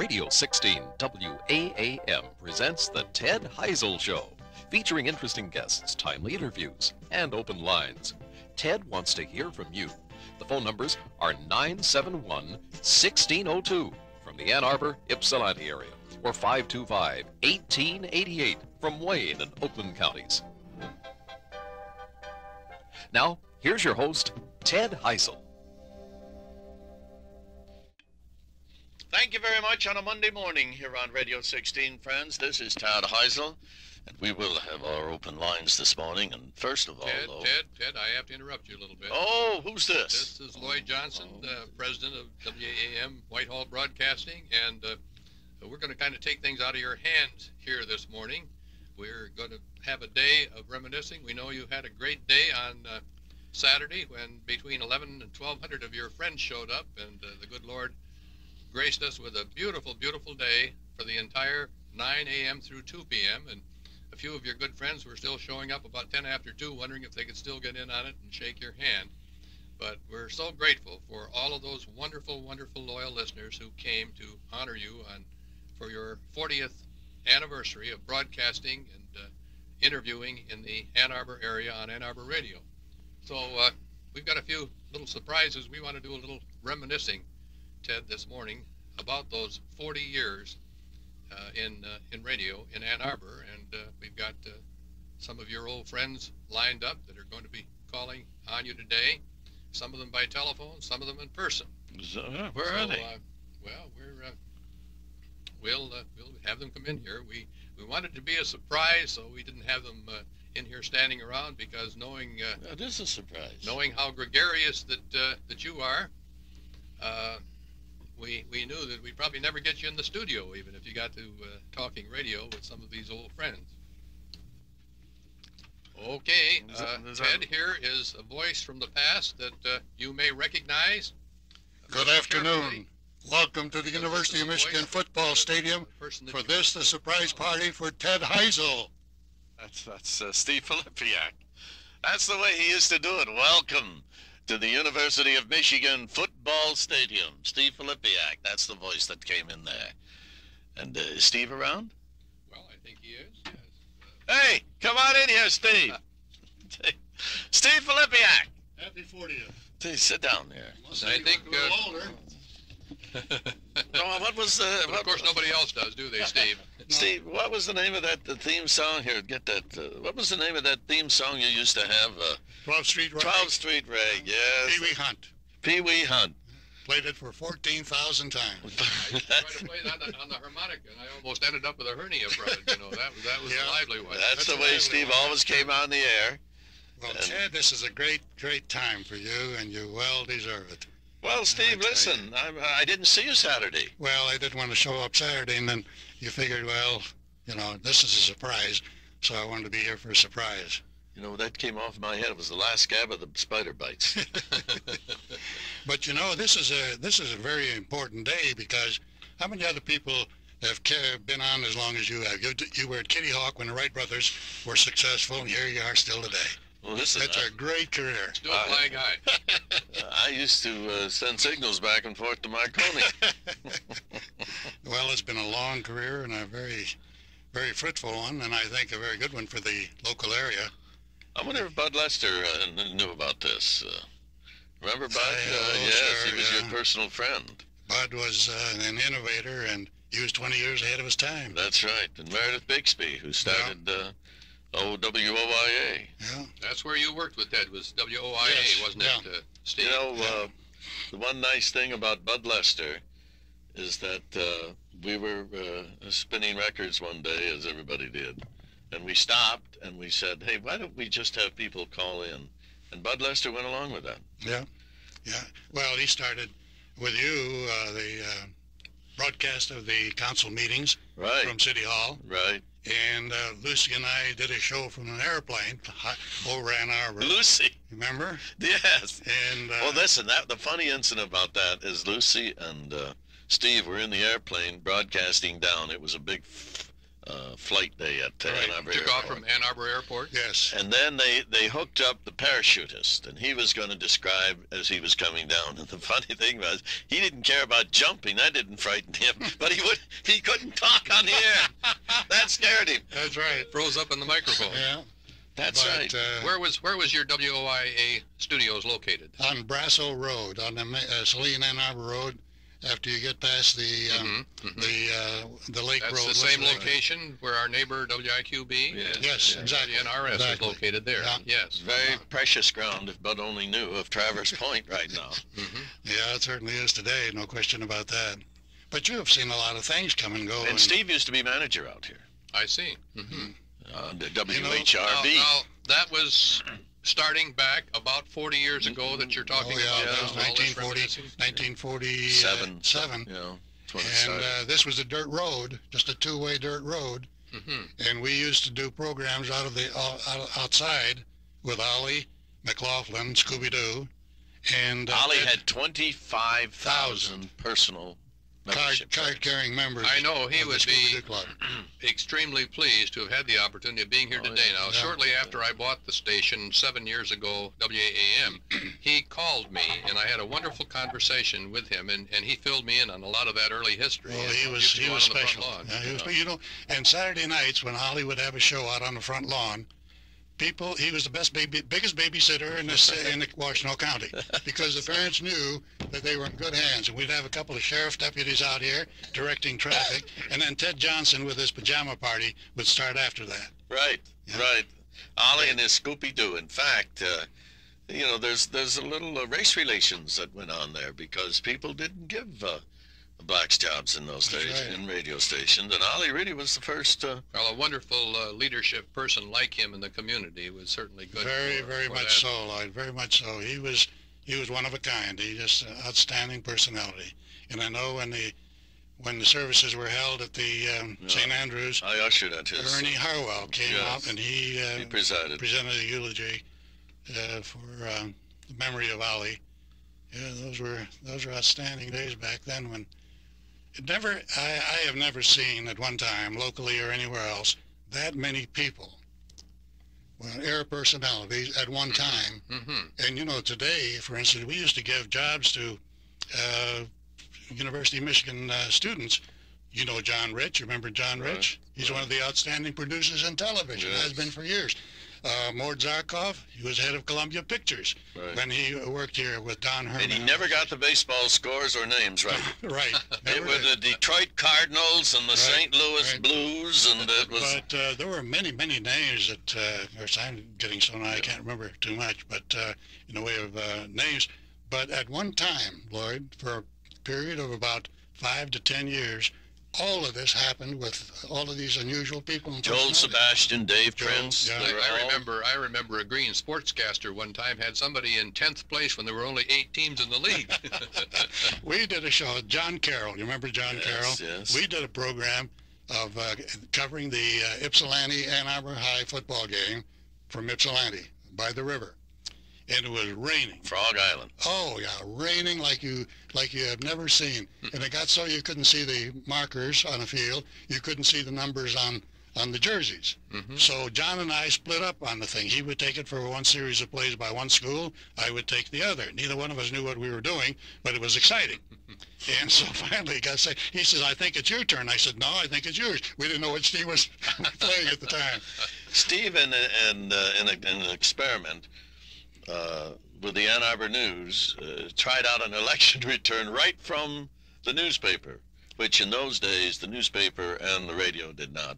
Radio 16 WAAM presents The Ted Heusel Show, featuring interesting guests, timely interviews, and open lines. Ted wants to hear from you. The phone numbers are 971 1602 from the Ann Arbor, Ypsilanti area, or 525 1888 from Wayne and Oakland counties. Now, here's your host, Ted Heusel. Thank you very much on a Monday morning here on Radio 16, friends. This is Ted Heusel, and we will have our open lines this morning. And first of all, Ted, though, Ted, Ted, I have to interrupt you a little bit. oh, who's this? This is Lloyd Johnson, uh, president of WAAM Whitehall Broadcasting, and uh, we're going to kind of take things out of your hands here this morning. We're going to have a day of reminiscing. We know you had a great day on uh, Saturday when between 11 and 1,200 of your friends showed up, and uh, the good Lord graced us with a beautiful, beautiful day for the entire 9 a.m. through 2 p.m. And a few of your good friends were still showing up about 10 after 2, wondering if they could still get in on it and shake your hand. But we're so grateful for all of those wonderful, wonderful, loyal listeners who came to honor you on for your 40th anniversary of broadcasting and uh, interviewing in the Ann Arbor area on Ann Arbor Radio. So uh, we've got a few little surprises. We want to do a little reminiscing Ted this morning about those 40 years uh, in uh, in radio in Ann Arbor, and uh, we've got uh, some of your old friends lined up that are going to be calling on you today. Some of them by telephone, some of them in person. So, uh, where So, are they? Uh, well, we're uh, we'll uh, we'll have them come in here. We we wanted to be a surprise, so we didn't have them uh, in here standing around because knowing uh, That is a surprise. knowing how gregarious that uh, that you are, uh, we we knew that we'd probably never get you in the studio, even if you got to uh, talking radio with some of these old friends. Okay, uh, Ted here is a voice from the past that uh, you may recognize. Good afternoon. Welcome to the University of Michigan Football Stadium for this, the surprise party for Ted Heusel. That's that's uh, Steve Filipiak. That's the way he used to do it. Welcome to the University of Michigan Football Stadium. Steve Filipiak. That's the voice that came in there. And uh, is Steve around? Well, I think he is. Yes. Hey, come on in here, Steve. Steve Filipiak. Happy 40th. Hey, sit down there. I think, uh. Oh, what was the? But What, of course, nobody else does, do they, Steve? Steve, what was the name of that the theme song? Here, get that. Uh, what was the name of that theme song you used to have? Uh, 12th Street Rag. 12th Street Rag. Yes. Pee Wee Hunt. Pee Wee Hunt. Played it for 14,000 times. I used to to play that on the, on the harmonica, and I almost ended up with a hernia from it. You know, that was that was Yeah. a lively one. That's the way right. Steve always came on the air. Well, And- Ted, this is a great, great time for you, and you well deserve it. Well, Steve, listen, I, I didn't see you Saturday. Well, I didn't want to show up Saturday, and then you figured, well, you know, this is a surprise, so I wanted to be here for a surprise. You know, that came off my head. It was the last scab of the spider bites. But you know, this is a this is a very important day because how many other people have been on as long as you have? You, you were at Kitty Hawk when the Wright brothers were successful, and here you are still today. Well, listen, That's a great career. Still a flying high. I, I used to uh, send signals back and forth to Marconi. Well, it's been a long career and a very, very fruitful one, and I think a very good one for the local area. I wonder if Bud Lester uh, knew about this. Uh, remember Bud? I- Uh, yes, sure, he was yeah. your personal friend. Bud was uh, an innovator, and he was 20 years ahead of his time. That's right. And Meredith Bixby, who started uh, OWOIA. Yeah. That's where you worked with Ted. Was WOIA, Yes, wasn't yeah. it, uh, Steve? You know, Yeah. uh, the one nice thing about Bud Lester is that uh, we were uh, spinning records one day, as everybody did, and we stopped and we said, "Hey, why don't we just have people call in?" And Bud Lester went along with that. Yeah, yeah. Well, he started with you uh, the uh, broadcast of the council meetings Right, from City Hall, right. And uh, Lucy and I did a show from an airplane over Ann Arbor. Lucy, Remember? yes. And uh, Well, listen, that the funny incident about that is Lucy and uh, Steve were in the airplane broadcasting down. It was a big flight day at uh, Ann Arbor Took off from Ann Arbor Airport. Yes. And then they, they hooked up the parachutist, and he was going to describe as he was coming down. And the funny thing was, he didn't care about jumping. That didn't frighten him. But he would he couldn't talk on the air. That scared him. That's right. Froze up in the microphone. Yeah. That's but, right. Uh, Where was where was your WOIA studios located? on Brasso Road, on the Ma- uh, Saline Ann Arbor Road, after you get past the um, Mhm, mhm. the uh, the Lake That's Road. the same Lake? location where our neighbor WIQB. Yes, Yes, yeah. exactly. The NRS exactly. is located there. Yeah. Yes. Very precious ground, if Bud only knew of Traverse Point right now. hmm Yeah, it certainly is today. No question about that. But you have seen a lot of things come and go. And Steve used to be manager out here I see. hmm on the know, WHRV. Now, now, that was starting back about 40 years ago that you're oh talking yeah, about. that was 1940, 1947. Seven. you know, that's when it And uh, this was a dirt road, just a two-way dirt road. Mhm. And we used to do programs out of the out, out- outside with Ollie, McLaughlin, Scooby-Doo, and uh, Ollie had 25,000 personal card, membership card cards. carrying members. I know he of the would be Scooby-Doo Club. extremely pleased to have had the opportunity of being here Oh, today. yeah. Now, Yeah. shortly after I bought the station seven years ago, WAAM, he called me and I had a wonderful conversation with him, and, and he filled me in on a lot of that early history. Well, he was used to he go was out on the front special. lawn. Yeah, he was, Yeah. you know, and Saturday nights when Ollie would have a show out on the front lawn, people he was the best baby, biggest babysitter in the in the Washtenaw County because the parents knew that they were in good hands. And we'd have a couple of sheriff deputies out here directing traffic, and then Ted Johnson with his pajama party would start after that. Right, Yeah. right. Ollie and his Scooby Doo. In fact, uh, you know, there's there's a little uh, race relations that went on there because people didn't give uh, blacks jobs in those That's days right. in radio stations, and Ollie really was the first. Uh, Well, a wonderful uh, leadership person like him in the community was certainly good. very, for- very for much that. so, Lloyd. Very much so. He was he was one of a kind. He just uh, outstanding personality. And I know when the when the services were held at the um, Yeah. St. Andrews, I ushered at his. Ernie Harwell came Yes. up and he, uh, he presided. presented a eulogy uh, for um, the memory of Ollie. Yeah, those were those were outstanding days back then. When it never, I, I have never seen at one time, locally or anywhere else, that many people, well, air personalities at one time. Mhm. And you know, today, for instance, we used to give jobs to uh, University of Michigan uh, students. You know John Rich. You remember John Right, Rich? He's right. one of the outstanding producers in television. Has been for years. Uh, Mordjarkov, He was head of Columbia Pictures Right. when he worked here with Don Herman. And he never got the baseball scores or names right. right. It were did. the Detroit Cardinals and the St. Louis right. Blues, and it was. But uh, there were many, many names that, uh, of course, I'm getting so now I can't remember too much, but uh, in the way of uh, names. But at one time, Lloyd, for a period of about five to ten years, all of this happened with all of these unusual people. and Joel personalities. Sebastian, Dave Joel, Prince. yeah. I, I remember. I remember a green sportscaster one time had somebody in tenth place when there were only eight teams in the league. We did a show, John Carroll. You remember John Yes, Carroll? yes. We did a program of uh, covering the uh, Ypsilanti Ann Arbor High football game from Ypsilanti by the river, and it was raining. Frog Island. Oh yeah, raining like you like you have never seen. And it got so you couldn't see the markers on the field. You couldn't see the numbers on on the jerseys. Mhm. So John and I split up on the thing. He would take it for one series of plays by one school. I would take the other. Neither one of us knew what we were doing, but it was exciting. and so finally, he got say, he says, "I think it's your turn." I said, "No, I think it's yours." We didn't know which team was playing at the time. Steve, in, a- in, uh, in, a, in an experiment uh, with the Ann Arbor News, uh, tried out an election return right from the newspaper, which in those days the newspaper and the radio did not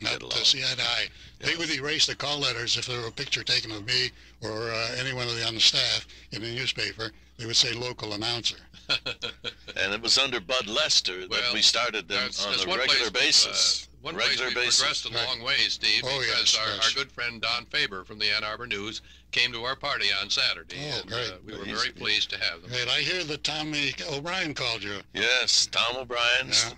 Not get along. to see eye. They would erase the call letters if there were a picture taken of me or uh, anyone of the, on the staff in the newspaper. They would say local announcer. And it was under Bud Lester that Well, we started them That's, on that's a regular place, basis. Uh, one regular place we basis. progressed a Right. long way, Steve, Oh, because yes, our, yes. our good friend Don Faber from the Ann Arbor News came to our party on Saturday, Oh, and great. Uh, we were very pleased to have them. Right, I hear that Tommy O'Brien called you. Yes, Tom O'Brien. Yeah.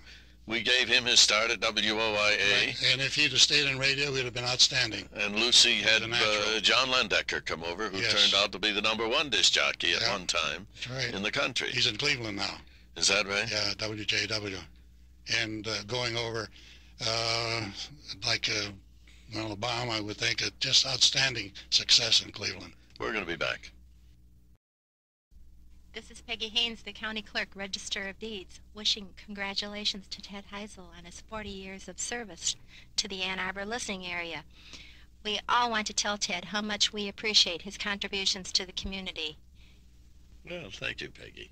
We gave him his start at WOIA. Right? And if he'd have stayed in radio, he'd have been outstanding. And Lucy had uh, John Lendecker come over, who Yes. turned out to be the number one disc jockey at Yeah. one time right. in the country. He's in Cleveland now. Is that right? Yeah, WJW. And uh, going over, uh, like uh, well, Obama, I would think, a just outstanding success in Cleveland. We're going to be back. This is Peggy Haynes, the County Clerk, Register of Deeds, wishing congratulations to Ted Heusel on his 40 years of service to the Ann Arbor listening area. We all want to tell Ted how much we appreciate his contributions to the community. Well, thank you, Peggy.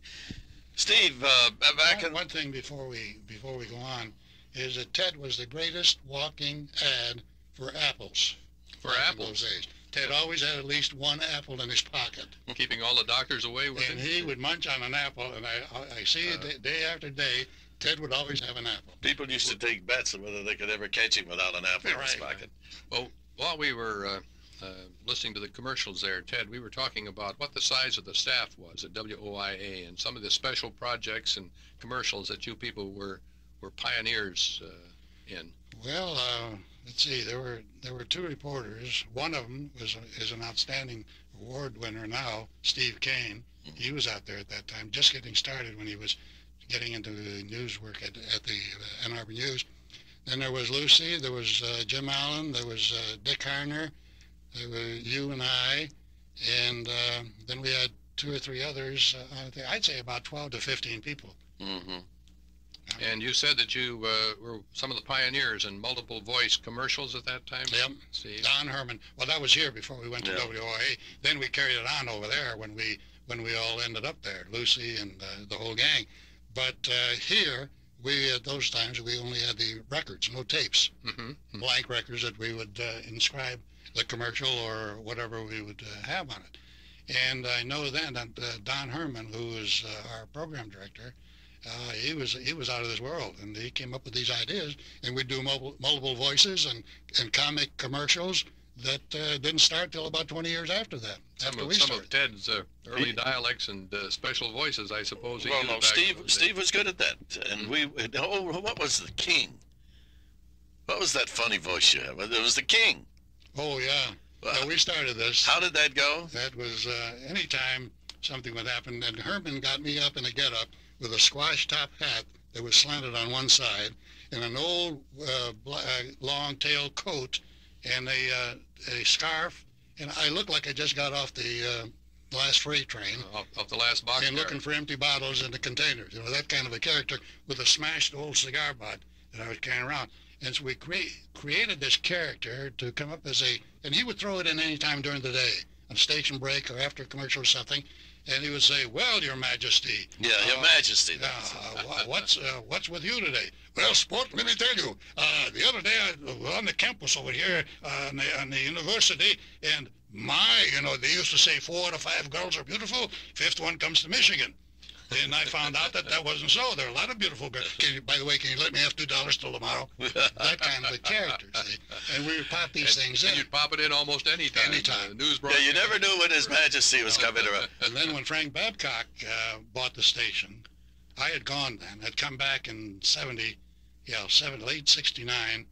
Steve, uh, back one, in one thing before we before we go on is that Ted was the greatest walking ad for apples. For back in apples. those days. Ted always had at least one apple in his pocket, Keeping all the doctors away with and him. he would munch on an apple. And I I, I see it Uh. day- day after day. Ted would always have an apple. people used to take bets on whether they could ever catch him without an apple in his Right. pocket. Well, while we were uh, uh, listening to the commercials there, Ted, we were talking about what the size of the staff was at WOIA and some of the special projects and commercials that you people were were pioneers uh, in. Well, uh, let's see. There were there were two reporters. One of them was is an outstanding award winner now, Steve Kane. He was out there at that time, just getting started when he was getting into the news work at, at the uh, Ann Arbor News. Then there was Lucy. There was uh, Jim Allen. There was uh, Dick Harner. There were you and I, and uh, then we had two or three others. Uh, I'd say about 12 to 15 people. hmm And you said that you uh, were some of the pioneers in multiple voice commercials at that time. Yep. Steve. Don Herman. Well, that was here before we went to Yeah. WOA. Then we carried it on over there when we when we all ended up there, Lucy and uh, the whole gang. But uh, here, we at those times we only had the records, no tapes, hmm blank records that we would uh, inscribe the commercial or whatever we would uh, have on it. And I know then that uh, Don Herman, who was uh, our program director, uh, he was he was out of this world, and he came up with these ideas, and we'd do multiple, multiple voices and, and comic commercials that uh, didn't start till about 20 years after that. Some after of we some of Ted's uh, early He- dialects and uh, special voices, I suppose. Well, no, Steve. Steve was good at that, and we. Oh, what was the king? What was that funny voice you have? It was the king. Oh yeah. Well, Well, we started this. how did that go? That was uh, anytime something would happen. And Herman got me up in a get-up with a squash top hat that was slanted on one side and an old uh, uh, long tail coat and a, uh, a scarf. And I looked like I just got off the uh, last freight train off, off the last box and looking for empty bottles in the containers. You know, that kind of a character with a smashed old cigar butt that I was carrying around. And so we crea- created this character to come up as a, and he would throw it in any time during the day, on station break or after a commercial or something, and he would say, "Well, Your Majesty, Yeah, Your Uh, Majesty. uh, that's what's uh, what's with you today?" Well, sport, let me tell you. Uh, the other day I was on the campus over here uh, on, the, on the university, and my, you know, they used to say four out of five girls are beautiful. Fifth one comes to Michigan. And I found out that that wasn't so. There are a lot of beautiful girls. Can you, by the way, can you let me have two dollars till tomorrow? That kind of a character, see. And we would pop these and, things and in. you'd pop it in almost any time. Anytime. Uh, news yeah, you never knew when His Majesty was coming around. And then when Frank Babcock uh, bought the station, I had gone then. I'd come back in 70, yeah, seven, late 69.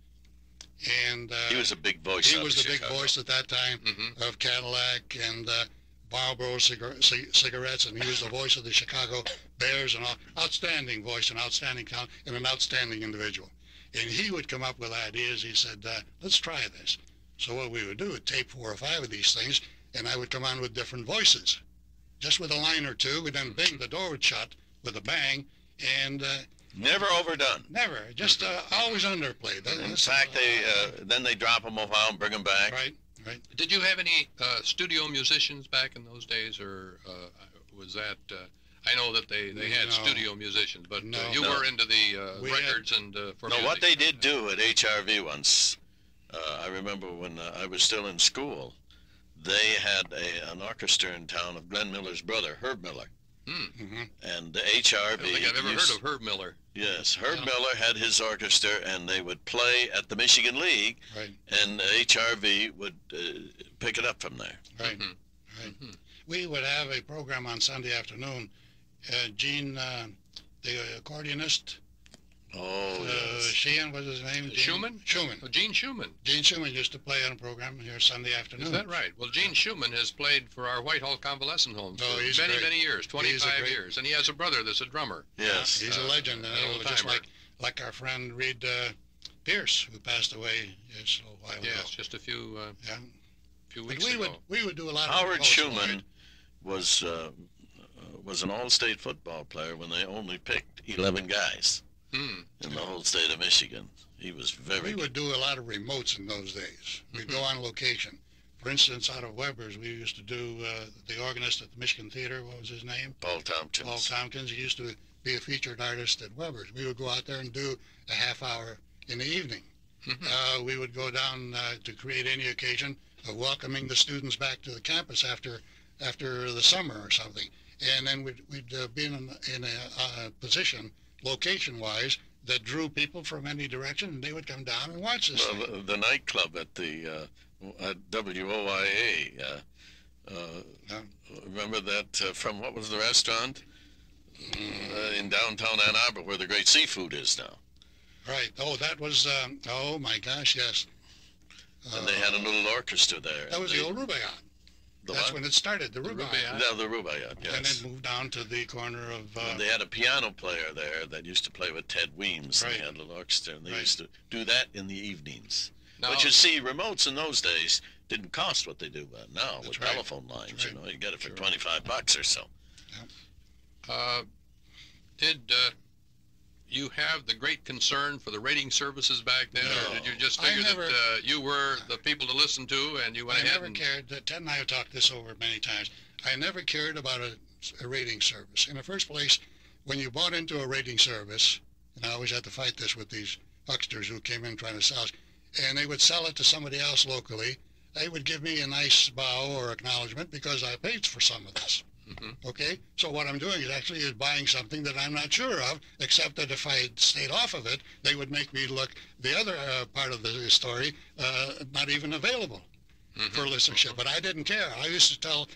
And uh, He was a big voice. he was of the big voice at that time Mhm. of Cadillac and uh, Marlboro cigar- c- cigarettes, and he was the voice of the Chicago Bears, and all. outstanding voice, and outstanding talent, and an outstanding individual. And he would come up with ideas. He said, uh, "Let's try this." So what we would do would tape four or five of these things, and I would come on with different voices, just with a line or two. And then bing, the door would shut with a bang, and uh, Never overdone. never, just uh, always underplayed. That- In fact, they uh, then they drop him off and bring them back. right, right. Did you have any uh, studio musicians back in those days, or uh, was that? Uh, I know that they, they had No. studio musicians, but No. uh, you No. were into the uh, We had- records and uh, for No, music. what they did do at HRV once, uh, I remember when uh, I was still in school, they had a, an orchestra in town of Glenn Miller's brother, Herb Miller. Hmm And the I HRV. don't think I've ever used- heard of Herb Miller. Yes, Herb Yeah. Miller had his orchestra, and they would play at the Michigan League, Right, and HRV would uh, pick it up from there. right. Mhm. Right. Mhm. We would have a program on Sunday afternoon. Uh, Gene, uh, the accordionist, Oh, uh, yes. Sheehan was his name. Gene- Schumann? Schumann. Oh, Gene Schumann. Gene Schumann used to play on a program here Sunday afternoon. Is that right? Well, Gene Schumann has played for our Whitehall Convalescent Home Oh, for he's many, great. many years, 25 years, and he has a brother that's a drummer. Yes. He's a Uh, legend. an And old just like like our friend Reed uh, Pierce, who passed away just a little while Yes, ago. just a few uh, Yeah. few But weeks we ago. would we would do a lot of Howard remotes, Schumann was uh, uh, was an all-state football player when they only picked 11 guys Hmm. in the whole state of Michigan. He was very We good. would do a lot of remotes in those days. We'd go on location. For instance, out of Weber's, we used to do uh, the organist at the Michigan Theater. What was his name? Paul Tompkins. Paul Tompkins. He used to be a featured artist at Weber's. We would go out there and do a half hour in the evening. Mhm. Uh, we would go down uh, to create any occasion of welcoming the students back to the campus after after the summer or something. And then we'd, we'd uh, be in, in a uh, position, location-wise, that drew people from any direction, and they would come down and watch this Well, the, the nightclub at the uh, at WOIA. Uh, uh, Yeah. Remember that uh, from what was the restaurant uh, in downtown Ann Arbor where the great seafood is now? Right. Oh, that was, um, oh my gosh, yes. And they had a little orchestra there. That was They- the old Rubaiyat. The That's what? when it started, the The Rubaiyat. Rubaiyat. No, the Rubaiyat, yes. And then moved down to the corner of, uh, And they had a piano player there that used to play with Ted Weems. Right. they had a little orchestra, and they Right. used to do that in the evenings. Now, But you see, remotes in those days didn't cost what they do uh, now That's with right. telephone lines. That's You know, you get it for Sure. 25 bucks or so. uh, did uh, you have the great concern for the rating services back then, or did you just figure never- that uh, you were the people to listen to, and you went I ahead never and cared. that Ted and I have talked this over many times. I never cared about a, a rating service. In the first place, when you bought into a rating service, and I always had to fight this with these hucksters who came in trying to sell us, and they would sell it to somebody else locally, they would give me a nice bow or acknowledgement because I paid for some of this. Mhm. Okay, so what I'm doing is actually is buying something that I'm not sure of, except that if I stayed off of it, they would make me look the other uh, part of the story uh, not even available Mhm. for listenership. But I didn't care. I used to tell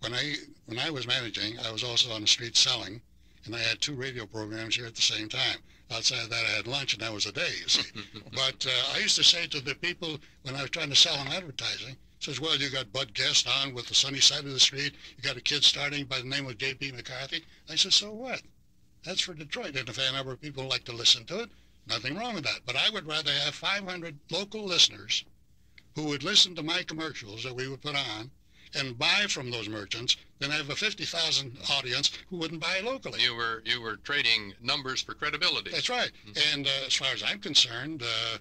when I when I was managing, I was also on the street selling, and I had two radio programs here at the same time. Outside of that, I had lunch, and that was a day. You see. but uh, I used to say to the people when I was trying to sell them advertising, says, "Well, you got Bud Guest on with the sunny side of the street. You got a kid starting by the name of J.P. McCarthy." I said, "So what? That's for Detroit. And if Ann Arbor people like to listen to it, nothing wrong with that. But I would rather have 500 local listeners who would listen to my commercials that we would put on and buy from those merchants than have a 50,000 audience who wouldn't buy locally. you were you were trading numbers for credibility. That's right. And uh, as far as I'm concerned, uh,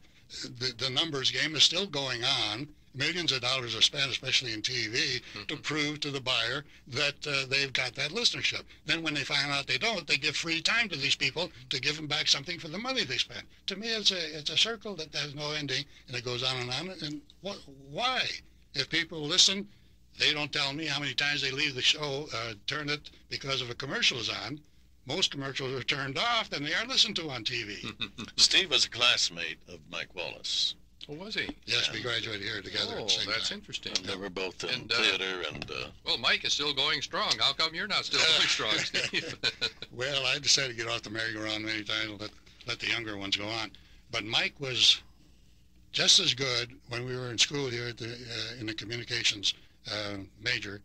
the, the numbers game is still going on. Millions of dollars are spent, especially in TV, to prove to the buyer that uh, they've got that listenership. Then when they find out they don't, they give free time to these people to give them back something for the money they spent. To me, it's a it's a circle that has no ending, and it goes on and on. And what, why? If people listen, they don't tell me how many times they leave the show, uh, turn it because of a commercial is on. Most commercials are turned off, then they are listened to on TV. Steve was a classmate of Mike Wallace. Oh, was he? Yes, we graduated here together. Oh, at the same that's time. interesting. They were both in And, uh, theater and uh, Well, Mike is still going strong. How come you're not still going strong, Steve? Well, I decided to get off the merry-go-round many times and let, let the younger ones go on. But Mike was just as good when we were in school here at the, uh, in the communications uh, major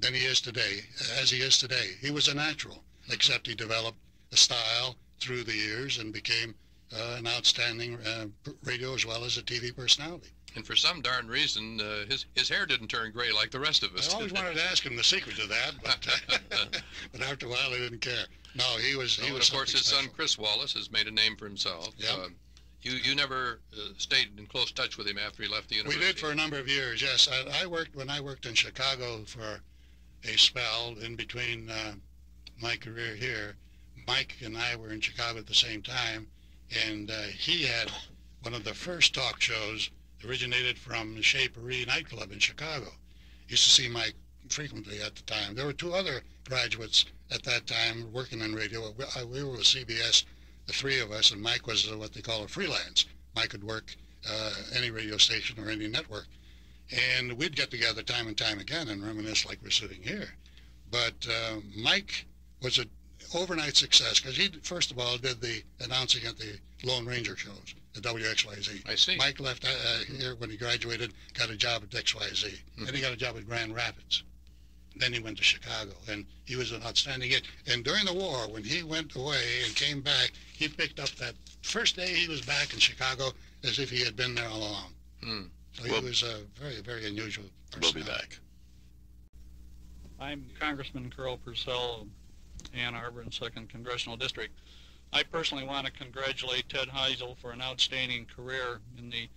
than he is today, as he is today. He was a natural, except he developed a style through the years and became uh, an outstanding uh, radio as well as a TV personality. and for some darn reason, uh, his his hair didn't turn gray like the rest of us. I always wanted to ask him the secret to that, but but after a while I didn't care. No, he was he Well, was of course, his son. Chris Wallace has made a name for himself. Yep. Um, you you never uh, stayed in close touch with him after he left the university. We did for a number of years. Yes, I, I worked when I worked in Chicago for a spell in between uh, my career here. Mike and I were in Chicago at the same time, and uh, he had one of the first talk shows originated from the Chez Paris nightclub in Chicago. Used to see Mike frequently at the time. There were two other graduates at that time working in radio. We, I, we were with CBS, the three of us, and Mike was uh, what they call a freelance. Mike could work uh, any radio station or any network. And we'd get together time and time again and reminisce like we're sitting here. But uh, Mike was an overnight success because he, first of all, did the announcing at the Lone Ranger shows at WXYZ. I see. Mike left uh, here when he graduated, got a job at XYZ. Then he got a job at Grand Rapids. then he went to Chicago, and he was an outstanding hit. And during the war, when he went away and came back, he picked up that first day he was back in Chicago as if he had been there all along. Hmm. So he Well- was a very, very unusual person. We'll be back. I'm Congressman Carl Pursell of Ann Arbor and Second Congressional District. I personally want to congratulate Ted Heusel for an outstanding career in the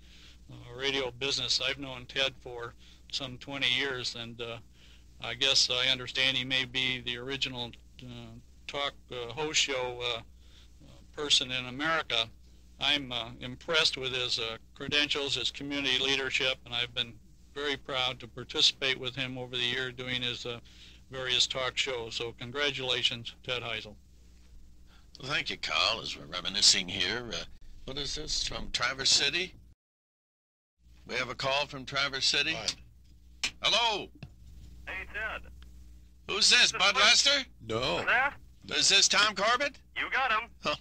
uh, radio business. I've known Ted for some 20 years, and uh, I guess I understand he may be the original uh, talk uh, host show uh, uh, person in America. I'm impressed with his credentials, his community leadership, and I've been very proud to participate with him over the year doing his various talk shows. So congratulations, Ted Heusel. Well, thank you, Carl, as we're reminiscing here. Uh, what is this, from Traverse City? We have a call from Traverse City? Right. Hello? Hey, Ted. Who's this, Bud Lester? No. That? Is this Tom Corbett? You got him.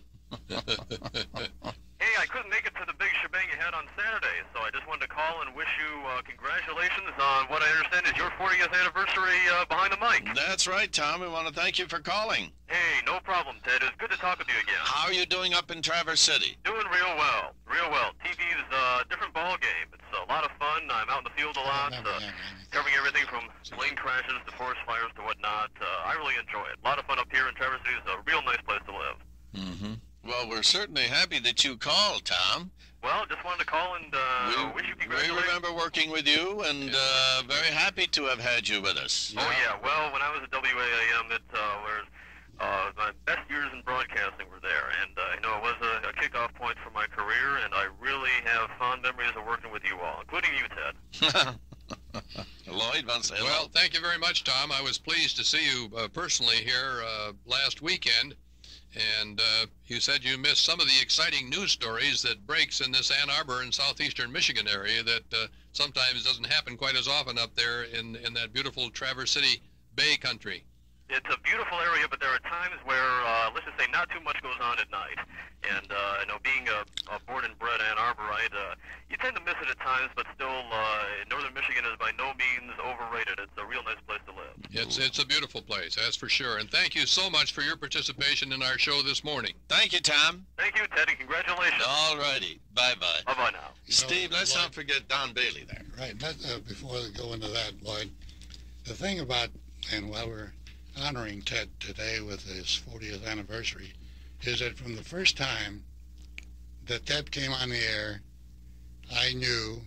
Hey, I couldn't make it to the big shebang you had on Saturday, so I just wanted to call and wish you uh, congratulations on what I understand is your 40th anniversary uh, behind the mic. That's right, Tom. We want to thank you for calling. Hey, no problem, Ted. It's good to talk with you again. How are you doing up in Traverse City? Doing real well, real well. TV's a different ball game. It's a lot of fun. I'm out in the field a lot, uh, covering everything from plane crashes to forest fires to whatnot. Uh, I really enjoy it. A lot of fun up here in Traverse City. It's a real nice place to live. Mm-hmm. Well, we're certainly happy that you called, Tom. Well, just wanted to call and uh, wish you we remember working with you and uh, very happy to have had you with us. Oh yeah, well, when I was at WAAM, it uh, was uh, my best years in broadcasting were there, and uh, you know it was a, a kickoff point for my career, and I really have fond memories of working with you all, including you, Ted. Lloyd wants Well, thank you very much, Tom. I was pleased to see you uh, personally here uh, last weekend, and uh, you said you missed some of the exciting news stories that breaks in this Ann Arbor and southeastern Michigan area that uh, sometimes doesn't happen quite as often up there in, in that beautiful Traverse City Bay country. It's a beautiful area, but there are times where, uh, let's just say, not too much goes on at night. And uh, you know, being a, a born and bred Ann Arborite, uh, you tend to miss it at times, but still, uh, northern Michigan is by no means overrated. It's a real nice place to live. It's, it's a beautiful place, that's for sure. And thank you so much for your participation in our show this morning. Thank you, Tom. Thank you, Ted, and congratulations. All righty. Bye-bye. Bye bye now. Steve, let's Lloyd- not forget Don Bailey there. Right. That, uh, before we go into that, Lloyd, the thing about, and while we're honoring Ted today with his 40th anniversary, is that from the first time that Ted came on the air, I knew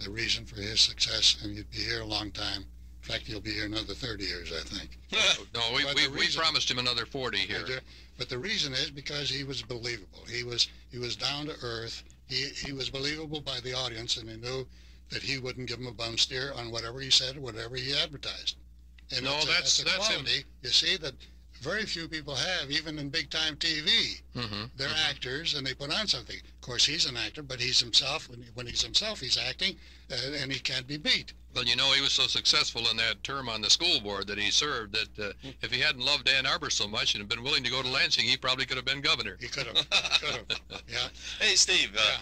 the reason for his success, and he'd be here a long time. In fact, he'll be here another 30 years, I think. No, we, we, the we promised him another 40 here. But the reason is because he was believable. He was he was down to earth. He he was believable by the audience, and they knew that he wouldn't give them a bum steer on whatever he said or whatever he advertised. And No, it's a- that's- it's a that's him. quality you see that very few people have, even in big time TV. hmm They're actors and they put on something. Of course, he's an actor, but he's himself. When, when he's himself, he's acting, uh, and he can't be beat. Well, you know, he was so successful in that term on the school board that he served that uh, if he hadn't loved Ann Arbor so much and had been willing to go to Lansing, he probably could have been governor. He could have. could have. Yeah. Hey, Steve, uh,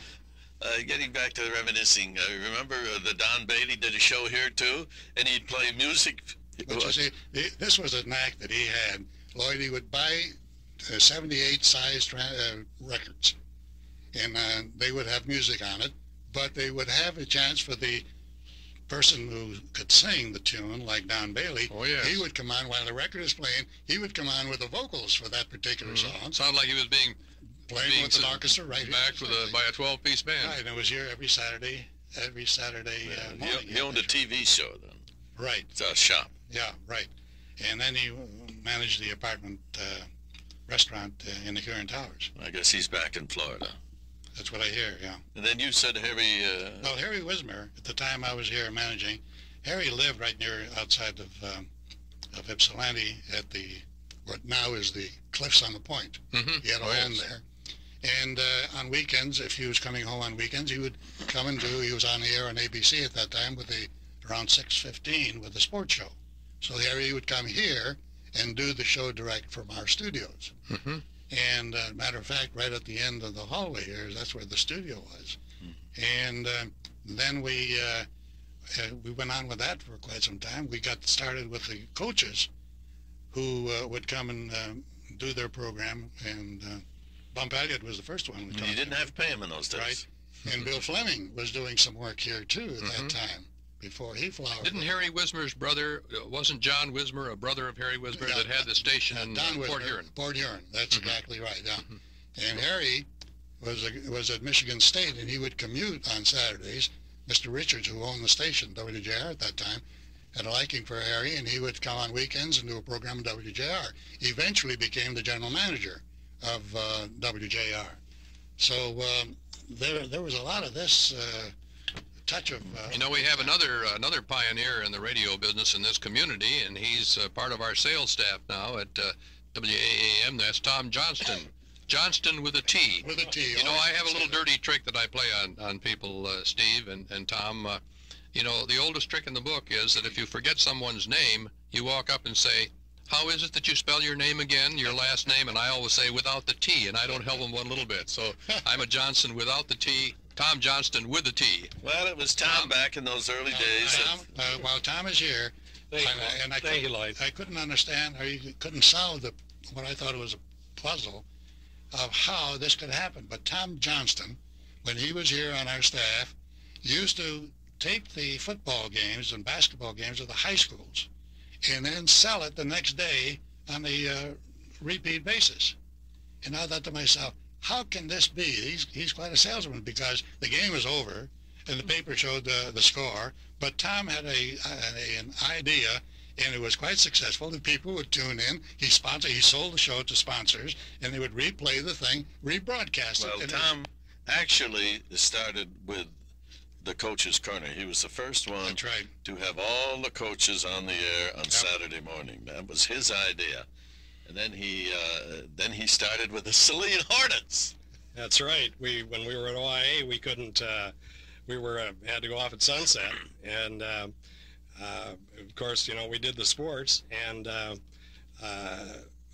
uh, getting back to the reminiscing, uh, remember uh, the Don Bailey did a show here too, and he'd play music. But you see, the- this was a knack that he had. Lloyd, he would buy uh, 78 size tra- uh, records, and uh, they would have music on it, but they would have a chance for the person who could sing the tune, like Don Bailey. Oh, yes. He would come on while the record is playing. He would come on with the vocals for that particular Mhm. song, Sounded like he was being playing being with an orchestra right here. backed with a, by a 12-piece band. Right, and it was here every Saturday, every Saturday uh, he, morning. he owned a TV show then. Right. It's a shop. Yeah, right. And then he managed the apartment uh, restaurant uh, in the Huron Towers. I guess he's back in Florida. That's what I hear, yeah. And then you said Harry. Uh, Well, Harry Wismer, at the time I was here managing, Harry lived right near outside of um, of Ypsilanti at the what now is the Cliffs on the Point. Mhm. He had a Oh, home yes. there. And uh, on weekends, if he was coming home on weekends, he would come and do. He was on the air on ABC at that time with the around 6:15 with the sports show. So Harry would come here and do the show direct from our studios. Mhm. And uh, matter of fact, right at the end of the hallway here, that's where the studio was. And uh, then we uh, uh, we went on with that for quite some time. We got started with the coaches who uh, would come and um, do their program, and uh, Bump Elliott was the first one. We You didn't about. have to pay him in those days. Right. And Bill Fleming was doing some work here too at Mhm. that time before he flowered. Didn't Harry Wismer's brother, uh, wasn't John Wismer a brother of Harry Wismer Yeah, that had the station in uh, was Port Huron? Port Huron. That's Mhm. exactly right. Yeah. And Harry was a, was at Michigan State, and he would commute on Saturdays. Mr. Richards, who owned the station WJR at that time, had a liking for Harry, and he would come on weekends and do a program on WJR. He eventually became the general manager of uh, WJR. So um, there there was a lot of this uh, touch of. Uh, You know, we have another another pioneer in the radio business in this community, and he's uh, part of our sales staff now at uh, WAAM. That's Tom Johnston. Johnston with a T. with a T. You know, I have a little dirty trick that I play on, on people, uh, Steve and, and Tom. Uh, you know, the oldest trick in the book is that if you forget someone's name, you walk up and say, how is it that you spell your name again, your last name? And I always say without the T, and I don't help them one little bit. So I'm a Johnson without the T, Tom Johnston with the T. Well, it was Tom back in those early days. Tom, uh, while Tom is here, I- and I, Lloyd. I couldn't understand, or you couldn't solve the what I thought was a puzzle of how this could happen. But Tom Johnston, when he was here on our staff, used to tape the football games and basketball games of the high schools, and then sell it the next day on a uh, repeat basis. And I thought to myself, how can this be? He's, he's quite a salesman because the game was over and the mm-hmm. paper showed the, the score, but Tom had a, a an idea and it was quite successful. The people would tune in. He sponsored, he sold the show to sponsors and they would replay the thing, rebroadcast it. Well, it- Tom actually started with the coach's corner. He was the first one right. to have all the coaches on the air on Saturday morning. That was his idea. And then he uh, then he started with the Saline Hornets. That's right. We when we were at OIA, we couldn't. Uh, we were uh, had to go off at sunset, and uh, uh, of course, you know, we did the sports, and uh, uh,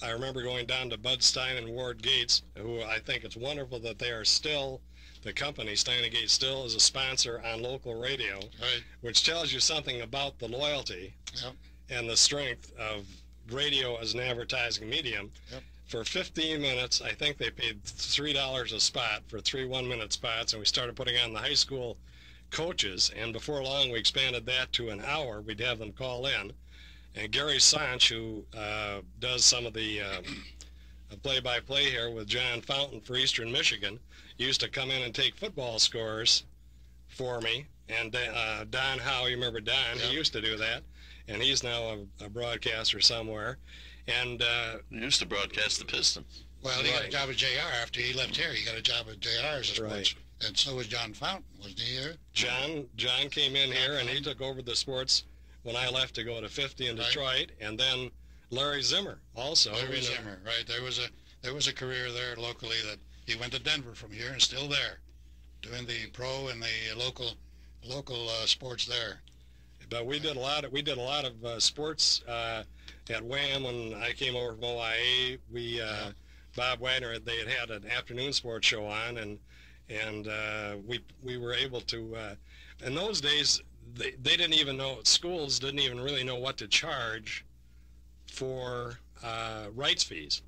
I remember going down to Bud Stein and Ward Gates, who I think it's wonderful that they are still. The company Stein and Gates still is a sponsor on local radio, Right. which tells you something about the loyalty Yep. and the strength of radio as an advertising medium. Yep. For 15 minutes, I think they paid three dollars a spot for three one-minute spots, and we started putting on the high school coaches. And before long, we expanded that to an hour. We'd have them call in, and Gary Sanch, who uh, does some of the uh, play-by-play here with John Fountain for Eastern Michigan, used to come in and take football scores for me. And uh, Don Howe, you remember Don? Yep. He used to do that, and he's now a, a broadcaster somewhere. And uh, He used to broadcast the Pistons. Well, he got a job at JR after he left here. He got a job at JR as a Right. sports. And so was John Fountain, wasn't he here? John John came in here and he took over the sports when I left to go to 50 in Right. Detroit, and then Larry Zimmer also. Larry you know, Zimmer, right? There was a there was a career there locally that he went to Denver from here and still there, doing the pro and the local local uh, sports there. But we did a lot of we did a lot of uh, sports uh, at Wham when I came over from OIA. We uh, Bob Wagner they had had an afternoon sports show on, and and uh, we we were able to. Uh, in those days, they they didn't even know schools didn't even really know what to charge for uh, rights fees.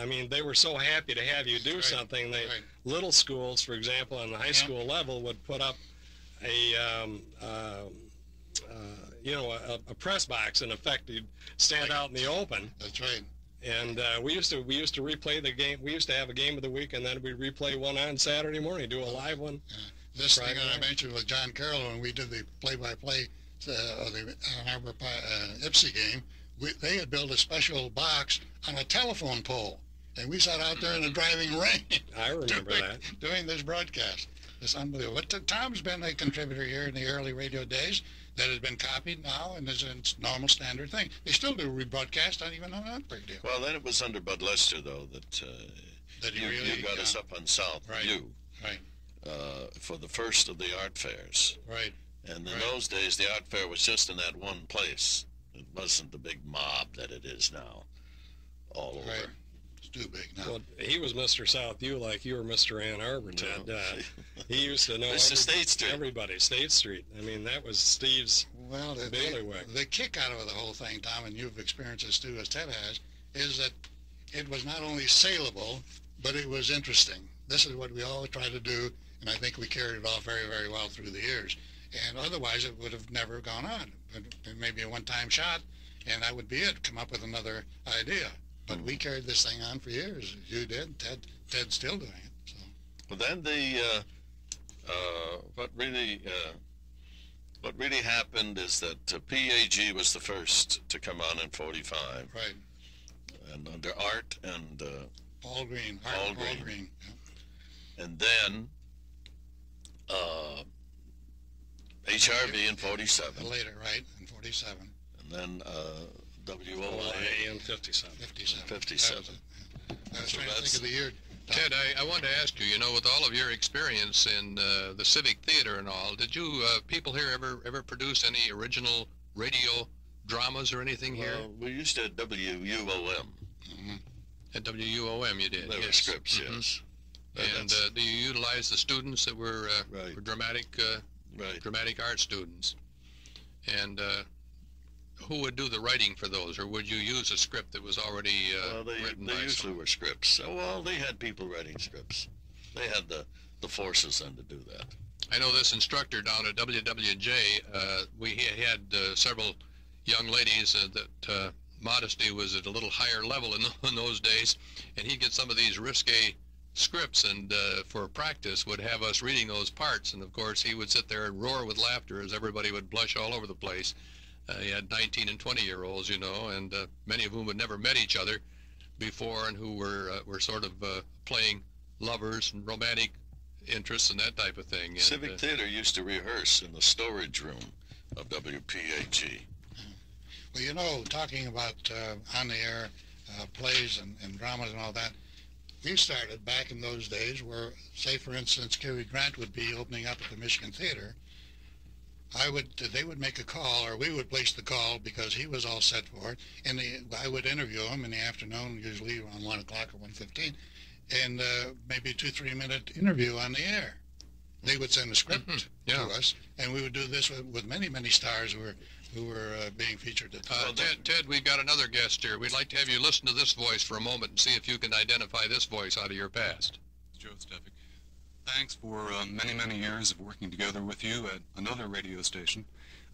I mean, they were so happy to have you do Right, something. They right. little schools, for example, on the high Yeah. school level, would put up a um, um, uh, you know a, a press box. In effect, you'd stand out in the open, That's right. and uh, we used to we used to replay the game. We used to have a game of the week, and then we replay one on Saturday morning, do a live one. This Friday thing that I mentioned with John Carroll when we did the play-by-play uh, of the Ann Arbor uh, Ipsy game, we, they had built a special box on a telephone pole, and we sat out there in the driving rain I remember doing, that. doing this broadcast. It's unbelievable. But Tom's been a contributor here in the early radio days that has been copied now and is a normal standard thing. They still do rebroadcast on even on that radio. Well, then it was under Bud Lester, though, that uh, That he you, really you got us up on South Right. View Right. uh, for the first of the art fairs. Right. And in Right. those days, the art fair was just in that one place. It wasn't the big mob that it is now, all over. Right. It's too big now. Well, he was Mr. South U like you were Mr. Ann Arbor, Ted. No. Uh, he used to know Mr. every- State Street. everybody. State Street. I mean, that was Steve's. Well, the, the, Bailiwick. the kick out of the whole thing, Tom, and you've experienced this too, as Ted has, is that it was not only saleable, but it was interesting. This is what we always try to do, and I think we carried it off very, very well through the years. And otherwise, it would have never gone on. But it may be a one-time shot, and that would be it. Come up with another idea. But we carried this thing on for years. You did. Ted. Ted's still doing it. So. But then the uh, uh, what really uh, what really happened is that uh, PAG was the first to come on in '45, Right. and under Art and uh, Paul Green. Art Paul Paul Green. Green. yeah. and then uh, HRV in '47, Later, right, in 47, and then uh, WOA. OIA in 57. 57. 57. That was it. I was So trying to think of the year. Ted, I, I wanted to ask you, you know, with all of your experience in uh, the Civic Theater and all, did you uh, people here ever ever produce any original radio dramas or anything here? Well, we used to at WUOM. Mhm. At WUOM you did, There were yes. scripts, Mhm. yes. And that's- uh, do you utilize the students that were, uh, Right. were dramatic uh, right. dramatic art students? And uh, who would do the writing for those, or would you use a script that was already uh, Well, they, written they by usually someone? were scripts. So, well, they had people writing scripts. They had the, the forces then to do that. I know this instructor down at WWJ, uh, we he had uh, several young ladies uh, that uh, modesty was at a little higher level in, in those days, and he'd get some of these risque scripts and uh, for practice would have us reading those parts, and of course he would sit there and roar with laughter as everybody would blush all over the place. Uh, he had 19 and 20 year olds, you know, and uh, many of whom had never met each other before and who were uh, were sort of uh, playing lovers and romantic interests and that type of thing. And, Civic uh, Theater used to rehearse in the storage room of WPAG. Well, you know, talking about uh, on-the-air uh, plays and, and dramas and all that, we started back in those days where, say, for instance, Cary Grant would be opening up at the Michigan Theater. I would, they would make a call, or we would place the call because he was all set for it, and the, I would interview him in the afternoon, usually around one o'clock or one fifteen, and uh, maybe a two, three minute interview on the air. They would send a script Mhm, yeah. to us, and we would do this with, with many, many stars who were who were uh, being featured at the Uh. Ted, Ted, we've got another guest here. We'd like to have you listen to this voice for a moment and see if you can identify this voice out of your past. Joe Stefik. Thanks for uh, many, many years of working together with you at another radio station.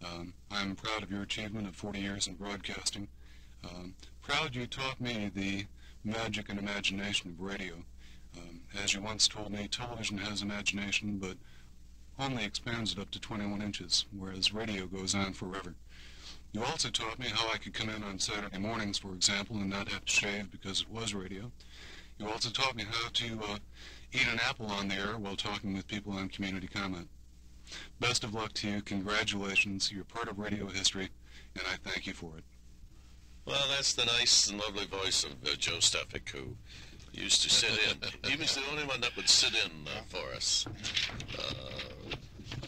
Um, I'm proud of your achievement of 40 years in broadcasting. Um, proud you taught me the magic and imagination of radio. Um, as you once told me, television has imagination, but only expands it up to 21 inches, whereas radio goes on forever. You also taught me how I could come in on Saturday mornings, for example, and not have to shave because it was radio. You also taught me how to uh, eat an apple on the air while talking with people on community comment. Best of luck to you. Congratulations. You're part of radio history, and I thank you for it. Well, that's the nice and lovely voice of uh, Joe Stefik, who used to sit in. he was the only one that would sit in uh, for us uh,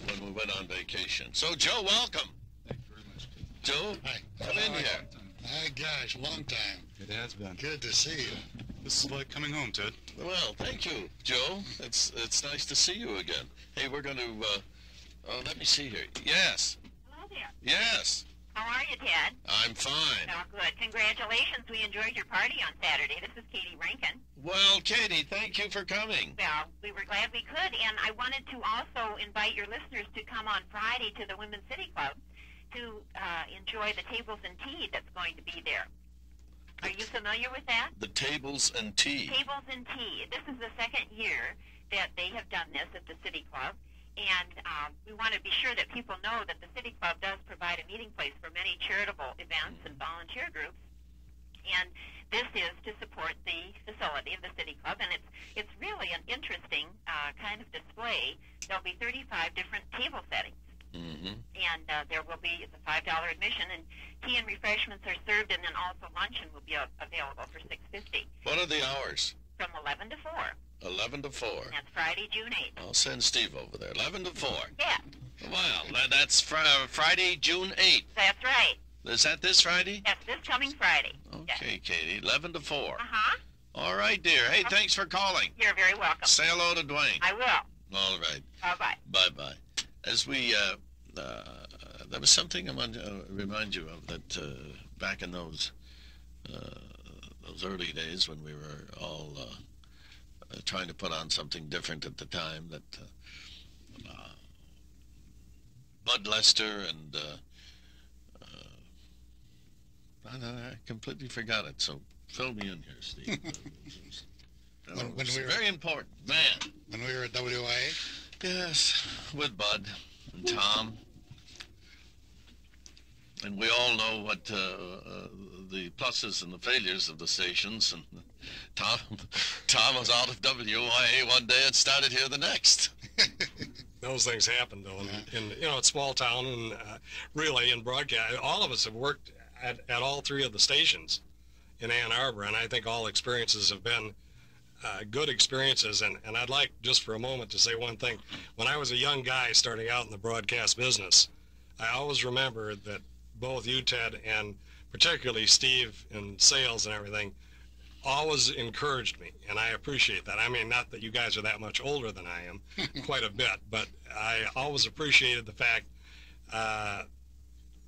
when we went on vacation. So, Joe, welcome. Thank you very much. Joe, Hi. come in here. My gosh, long time. It has been. Good to see you. This is like coming home, Ted. Well, thank you, Joe. It's it's nice to see you again. Hey, we're going to. Uh, oh, let me see here. Yes, Hello there. yes, How are you, Ted? I'm fine. Oh, good. Congratulations. We enjoyed your party on Saturday. This is Katie Rankin. Well, Katie, thank you for coming. Well, we were glad we could, and I wanted to also invite your listeners to come on Friday to the Women's City Club to uh, enjoy the tables and tea that's going to be there. Are you familiar with that? The tables and tea. Tables and tea. This is the second year that they have done this at the City Club, and um, we want to be sure that people know that the City Club does provide a meeting place for many charitable events and volunteer groups. And this is to support the facility of the City Club, and it's it's really an interesting uh, kind of display. There'll be 35 different table settings Mm-hmm. and uh, there will be it's a five dollar admission, and tea and refreshments are served, and then also luncheon will be available for six fifty What are the hours? from eleven to four. 11 to 4. And that's Friday, June eighth. I'll send Steve over there. 11 to 4. Yeah, Well, that- that's fr- Friday, June 8th. that's right. Is that this Friday? That's this coming Friday. Okay, Katie. 11 to 4. Uh huh. All right, dear. Hey, thanks for calling. You're very welcome. Say hello to Dwayne. I will. All right. Bye bye. Bye bye. As we, uh, uh, there was something I want to uh, remind you of that uh, back in those uh, those early days when we were all uh, trying to put on something different at the time that uh, uh, Bud Lester and uh, uh, I, completely forgot it. So fill me in here, Steve. When- when we were- very important, man. When we were at WIA, Yes, with Bud and Tom. And we all know what uh, uh, the pluses and the failures of the stations. And Tom, Tom was out of WIA one day and started here the next. those things happen though in you know it's small town and uh, really in broadcast all of us have worked at, at all three of the stations in ann arbor and i think all experiences have been uh, good experiences and, and i'd like just for a moment to say one thing when i was a young guy starting out in the broadcast business i always remember that both you ted and particularly steve in sales and everything always encouraged me, and I appreciate that. I mean, not that you guys are that much older than I am, quite a bit, but I always appreciated the fact uh,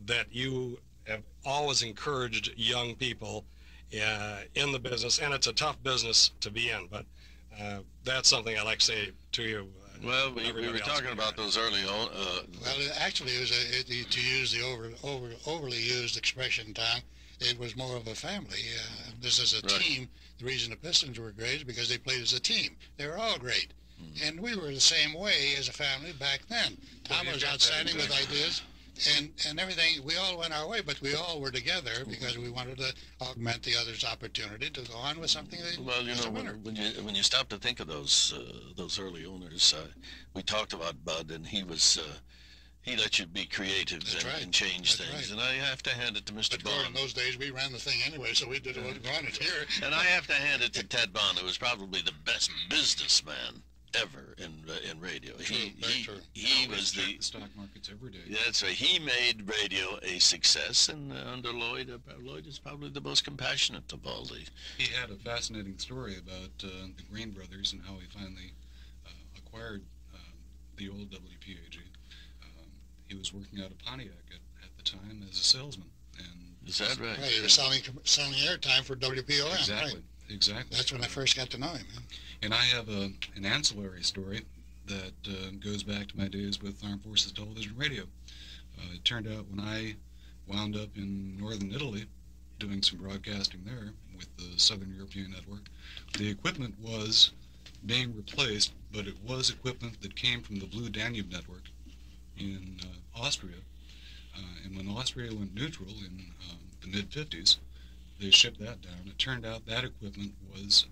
that you have always encouraged young people uh, in the business, and it's a tough business to be in, but uh, that's something I like to say to you. uh, Well, we, we were talking about those early on. Uh, well, it- actually, it was a, it, to use the over, over, overly used expression, Tom. It was more of a family. Uh, this is a Right. team. The reason the Pistons were great is because they played as a team. They were all great, Hmm. and we were the same way as a family back then. Tom you've was outstanding with ideas, and and everything. We all went our way, but we all were together because we wanted to augment the other's opportunity to go on with something. That Well, you know, when, winner. when you when you stop to think of those uh, those early owners, uh, we talked about Bud, and he was uh, he let you be creative and, right. and change That's things. right. And I have to hand it to Mr. But Gordon, in those days, we ran the thing anyway, so we did what we wanted here. and I have to hand it to Ted Bond, who was probably the best businessman ever in uh, in radio. he he, true. he Always was the the stock markets every day. That's right. He made radio a success, and uh, under Lloyd, uh, Lloyd is probably the most compassionate of all the. He had a fascinating story about uh, the Green brothers and how he finally uh, acquired um, the old WPAG. Um, he was working out of Pontiac at, at the time as a salesman, and Is that right? Right, he was selling selling airtime for WPON. exactly, Right. exactly. That's when I first got to know him. man. And I have a, an ancillary story that uh, goes back to my days with Armed Forces Television Radio. Uh, it turned out when I wound up in northern Italy doing some broadcasting there with the Southern European Network, the equipment was being replaced, but it was equipment that came from the Blue Danube Network in uh, Austria. Uh, and when Austria went neutral in um, the mid 50s, they shipped that down. It turned out that equipment was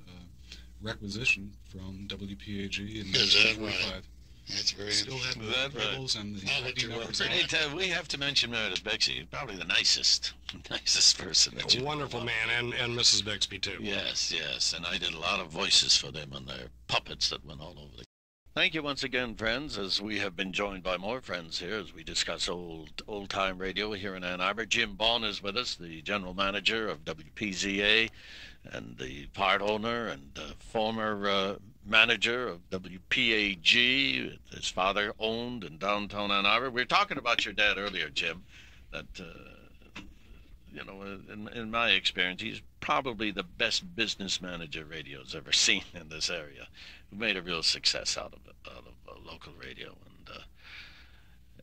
requisitioned from WPAG in Is that 1945. That's very Still had Is the that right? labels and the I'll let ID you numbers. on it. Ted, we have to mention Meredith Bixby. Probably the nicest, nicest person that you A wonderful man, and, and Mrs. Bixby too. Yes, yes, and I did a lot of voices for them on their puppets that went all over the. Thank you once again, friends, as we have been joined by more friends here as we discuss old old time radio here in Ann Arbor. Jim Bond is with us, the general manager of WPZA, and the part owner and former uh, manager of WPAG. His father owned in downtown Ann Arbor. We were talking about your dad earlier, Jim. That uh, you know, in, in my experience, he's probably the best business manager radio's ever seen in this area. Who made a real success out of it, out of uh, local radio, and uh,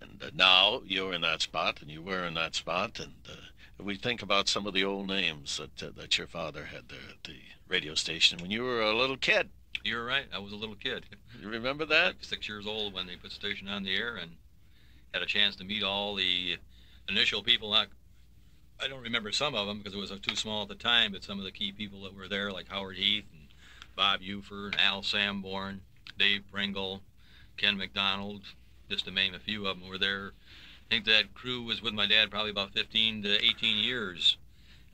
and uh, now you're in that spot, and you were in that spot, and uh, we think about some of the old names that uh, that your father had there at the radio station when you were a little kid. You're right. I was a little kid, You remember that? like six years old when they put the station on the air, and had a chance to meet all the initial people. Not, I don't remember some of them because it was uh, too small at the time, but some of the key people that were there, like Howard Heath and Bob Ufer and Al Sanborn, Dave Pringle, Ken McDonald, just to name a few of them, were there. I think that crew was with my dad probably about 15 to 18 years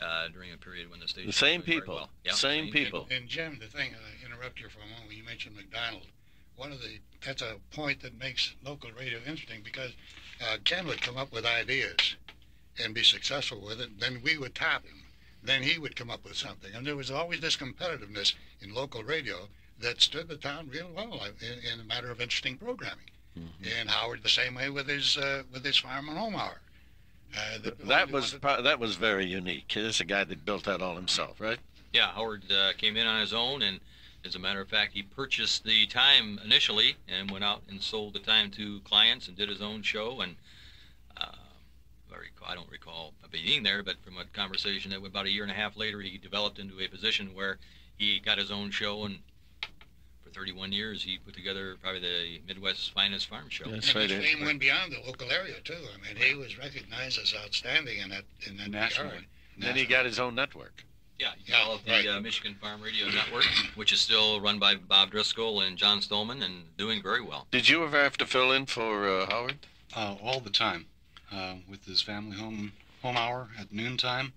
uh, during a period when the station. The same people, well. Yeah, same people. And Jim, the thing, I interrupt you for a moment when you mentioned McDonald. One of the, that's a point that makes local radio interesting because uh, Ken would come up with ideas and be successful with it. Then we would top him. then he would come up with something. And there was always this competitiveness in local radio that stood the town real well in, in a matter of interesting programming. Mm-hmm. And Howard the same way with his uh, with his farm and home hour. Uh, the, that was wanted... that was very unique. This is a guy that built that all himself, right? Yeah, Howard uh, came in on his own, and as a matter of fact, he purchased the time initially and went out and sold the time to clients and did his own show. And uh, I, recall, I don't recall being there, but from a conversation that about a year and a half later, he developed into a position where he got his own show and for 31 years he put together probably the Midwest's finest farm show. That's and right. His name went beyond the local area too. I mean, he was recognized as outstanding in that in that national. Then he got his own network. Yeah, he developed yeah, right. the uh, Michigan Farm Radio Network, which is still run by Bob Driscoll and John Stolman, and doing very well. Did you ever have to fill in for uh, Howard? Uh, all the time, uh, with his family home home hour at noontime.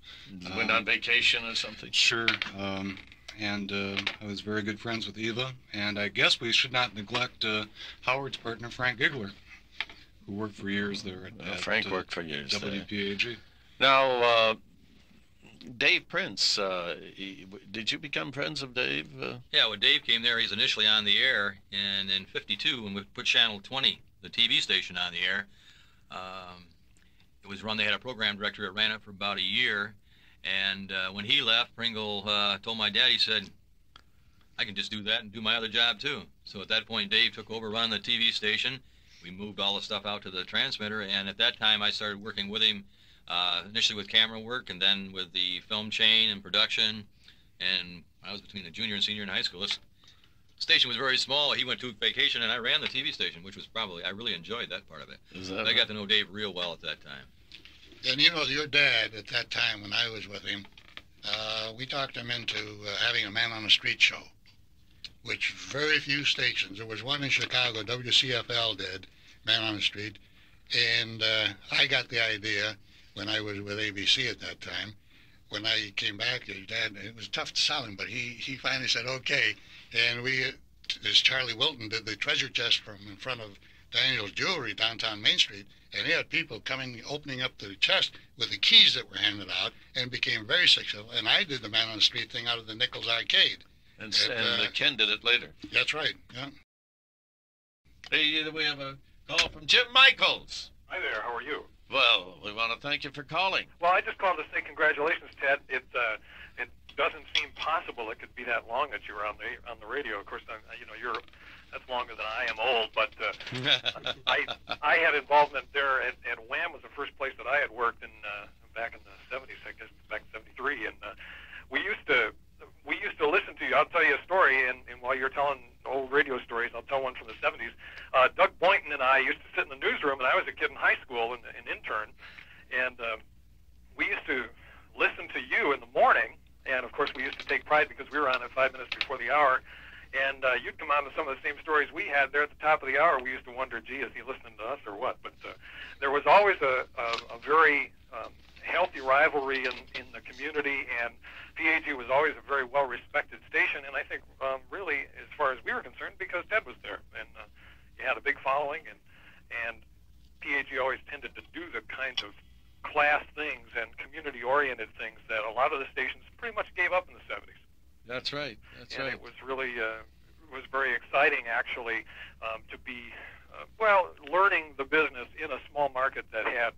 Went on vacation or something? Sure. Um, and uh, I was very good friends with Eva. And I guess we should not neglect uh, Howard's partner, Frank Giggler, who worked for years there at, at Frank worked for years. WPAG. Now, Dave Pringle, uh, he, did you become friends of Dave? Uh? Yeah, when Dave came there, he's initially on the air, and in '52, when we put Channel 20, the TV station, on the air, um, it was run. They had a program director that ran it for about a year, and uh, when he left, Pringle uh, told my dad, he said, "I can just do that and do my other job too." So at that point, Dave took over running the TV station. We moved all the stuff out to the transmitter, and at that time, I started working with him uh, initially with camera work and then with the film chain and production. And I was between the junior and senior in high school. This station was very small. He went to vacation and I ran the TV station, which was probably, I really enjoyed that part of it. I got to know Dave real well at that time. And you know, your dad at that time when I was with him, uh, we talked him into uh, having a man on the street show, which very few stations. There was one in Chicago, WCFL did, Man on the Street, and uh, I got the idea when I was with ABC at that time. When I came back, his dad, it was tough to sell him, but he, he finally said, okay. And we, this Charlie Wilton did the treasure chest from in front of Daniel's Jewelry downtown Main Street, and he had people coming, opening up the chest with the keys that were handed out, and became very successful. And I did the man on the street thing out of the Nickels Arcade. And, and uh, Ken did it later. That's right. Yeah. Hey, we have a call from Jim Michaels. Hi there. How are you? Well, we want to thank you for calling. Well, I just called to say congratulations, Ted. It uh, it doesn't seem possible it could be that long that you were on the on the radio. Of course, I'm, you know you're that's longer than I am old, but uh, I I had involvement there, and, and Wham was the first place that I had worked in uh, back in the '70s, I guess back in '73, and uh, we used to we used to listen to you. I'll tell you a story, and, and while you're telling old radio stories, I'll tell one from the 70s. Uh, Doug Boynton and I used to sit in the newsroom, and I was a kid in high school, and an intern, and uh, we used to listen to you in the morning, and of course we used to take pride because we were on at five minutes before the hour, and uh, you'd come on with some of the same stories we had there at the top of the hour. We used to wonder, gee, is he listening to us or what? But uh, there was always a, a, a very um, healthy rivalry in, in the community, and PAG was always a very well respected station, and I think um, really, as far as we were concerned, because Ted was there, and uh, you had a big following, and and PAG always tended to do the kinds of class things and community oriented things that a lot of the stations pretty much gave up in the 70s. That's right. That's and right. it was really uh, was very exciting actually um, to be uh, well learning the business in a small market that had